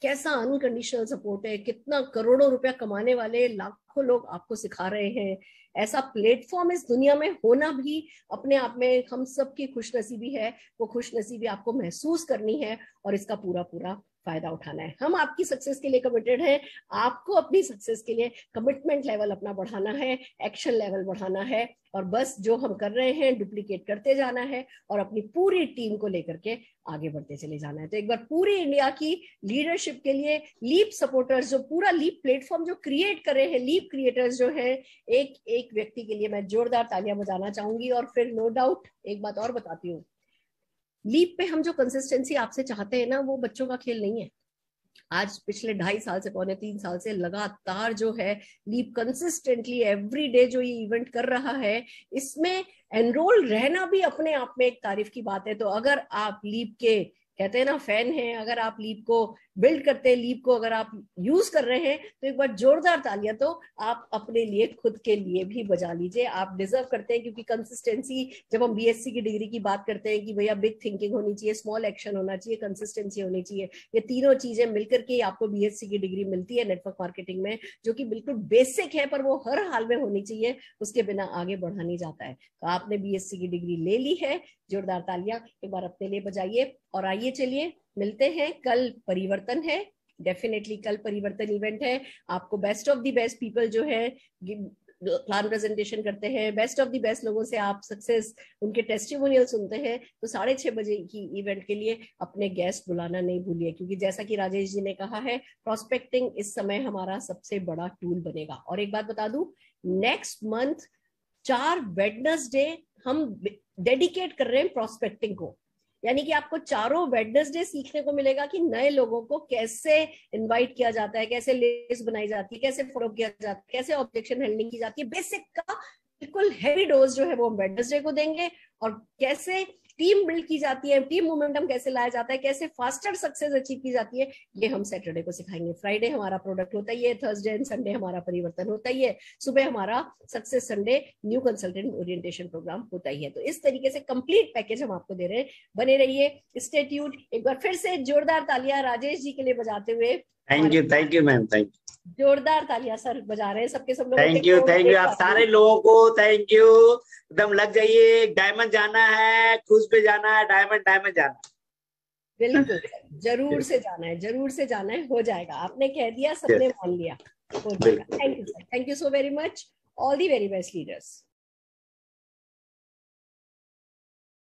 कैसा अनकंडीशनल सपोर्ट है, कितना करोड़ों रुपया कमाने वाले लाखों लोग आपको सिखा रहे हैं। ऐसा प्लेटफॉर्म इस दुनिया में होना भी अपने आप में हम सब की खुशनसीबी है, वो खुशनसीबी आपको महसूस करनी है और इसका पूरा पूरा फ़ायदा उठाना है। हम आपकी सक्सेस के लिए कमिटेड हैं, आपको अपनी सक्सेस के लिए कमिटमेंट लेवल अपना बढ़ाना है एक्शन लेवल बढ़ाना है, और बस जो हम कर रहे हैं डुप्लीकेट करते जाना है, और अपनी पूरी टीम को लेकर के आगे बढ़ते चले जाना है। तो एक बार पूरी इंडिया की लीडरशिप के लिए लीप सपोर्टर्स जो पूरा लीप प्लेटफॉर्म जो क्रिएट कर रहे हैं लीप क्रिएटर्स जो है, एक एक व्यक्ति के लिए मैं जोरदार तालियाँ बजाना चाहूँगी, और फिर नो डाउट एक बात और बताती हूँ लीप पे हम जो कंसिस्टेंसी आपसे चाहते हैं ना, वो बच्चों का खेल नहीं है। आज पिछले ढाई साल से, पौने तीन साल से लगातार जो है, लीप कंसिस्टेंटली एवरी डे जो ये इवेंट कर रहा है, इसमें एनरोल रहना भी अपने आप में एक तारीफ़ की बात है। तो अगर आप लीप के कहते हैं ना, फ़ैन है, अगर आप लीप को बिल्ड करते हैं, लीप को अगर आप यूज़ कर रहे हैं तो एक बार जोरदार तालियाँ तो आप अपने लिए, खुद के लिए भी बजा लीजिए। आप डिजर्व करते हैं क्योंकि कंसिस्टेंसी जब हम बीएससी की डिग्री की बात करते हैं कि भैया बिग थिंकिंग होनी चाहिए स्मॉल एक्शन होना चाहिए कंसिस्टेंसी होनी चाहिए, ये तीनों चीज़ें मिलकर के आपको बीएससी की डिग्री मिलती है नेटवर्क मार्केटिंग में, जो कि बिल्कुल बेसिक है, पर वो हर हाल में होनी चाहिए, उसके बिना आगे बढ़ा नहीं जाता है। तो आपने बीएससी की डिग्री ले ली है, जोरदार तालियाँ एक बार अपने लिए बजाइए, और आइए चलिए, मिलते हैं। कल परिवर्तन है। डेफिनेटली कल परिवर्तन इवेंट है। आपको best of the best people जो है प्लान प्रेजेंटेशन करते हैं। बेस्ट ऑफ़ द बेस्ट लोगों से आप सक्सेस उनके टेस्टिमोनियल सुनते हैं। तो साढ़े छह बजे की इवेंट के लिए अपने गेस्ट बुलाना नहीं भूलिए, क्योंकि जैसा कि राजेश जी ने कहा है प्रोस्पेक्टिंग इस समय हमारा सबसे बड़ा टूल बनेगा। और एक बात बता दू नेक्स्ट मंथ चार वेडनेसडे हम डेडिकेट कर रहे हैं प्रोस्पेक्टिंग को। यानी कि आपको चारों वेडनेसडे सीखने को मिलेगा कि नए लोगों को कैसे इनवाइट किया जाता है, कैसे लिस्ट बनाई जाती है, कैसे फॉलो किया जाता है, कैसे ऑब्जेक्शन हैंडलिंग की जाती है। बेसिक का बिल्कुल हैवी डोज जो है वो हम वेडनेसडे को देंगे और कैसे टीम बिल्ड की जाती है, टीम मोमेंटम कैसे लाया जाता है, कैसे फास्टर सक्सेस अचीव की जाती है, ये हम सैटरडे को सिखाएँगे। फ्राइडे हमारा प्रोडक्ट होता ही है थर्सडे एंड संडे हमारा परिवर्तन होता ही है, सुबह हमारा success Sunday new consultant orientation programme होता ही है। तो इस तरीके से कंप्लीट पैकेज हम आपको दे रहे हैं। बने रहिए स्टेट्यूट एक बार फिर से जोरदार तालियाँ राजेश जी के लिए बजाते हुए। Thank you thank you ma'am thank you जोरदार तालियाँ सर बजा रहे हैं सबके सब लोग थैंक यू थैंक यू आप सारे लोगों को थैंक यू एकदम लग जाइए डायमंड जाना है क्रूज पे जाना है डायमंड डायमंड जाना बिल्कुल ज़रूर से जाना है ज़रूर से जाना है हो जाएगा। आपने कह दिया सबने मान लिया हो जाएगा। Thank you sir thank you so very much all the very best leaders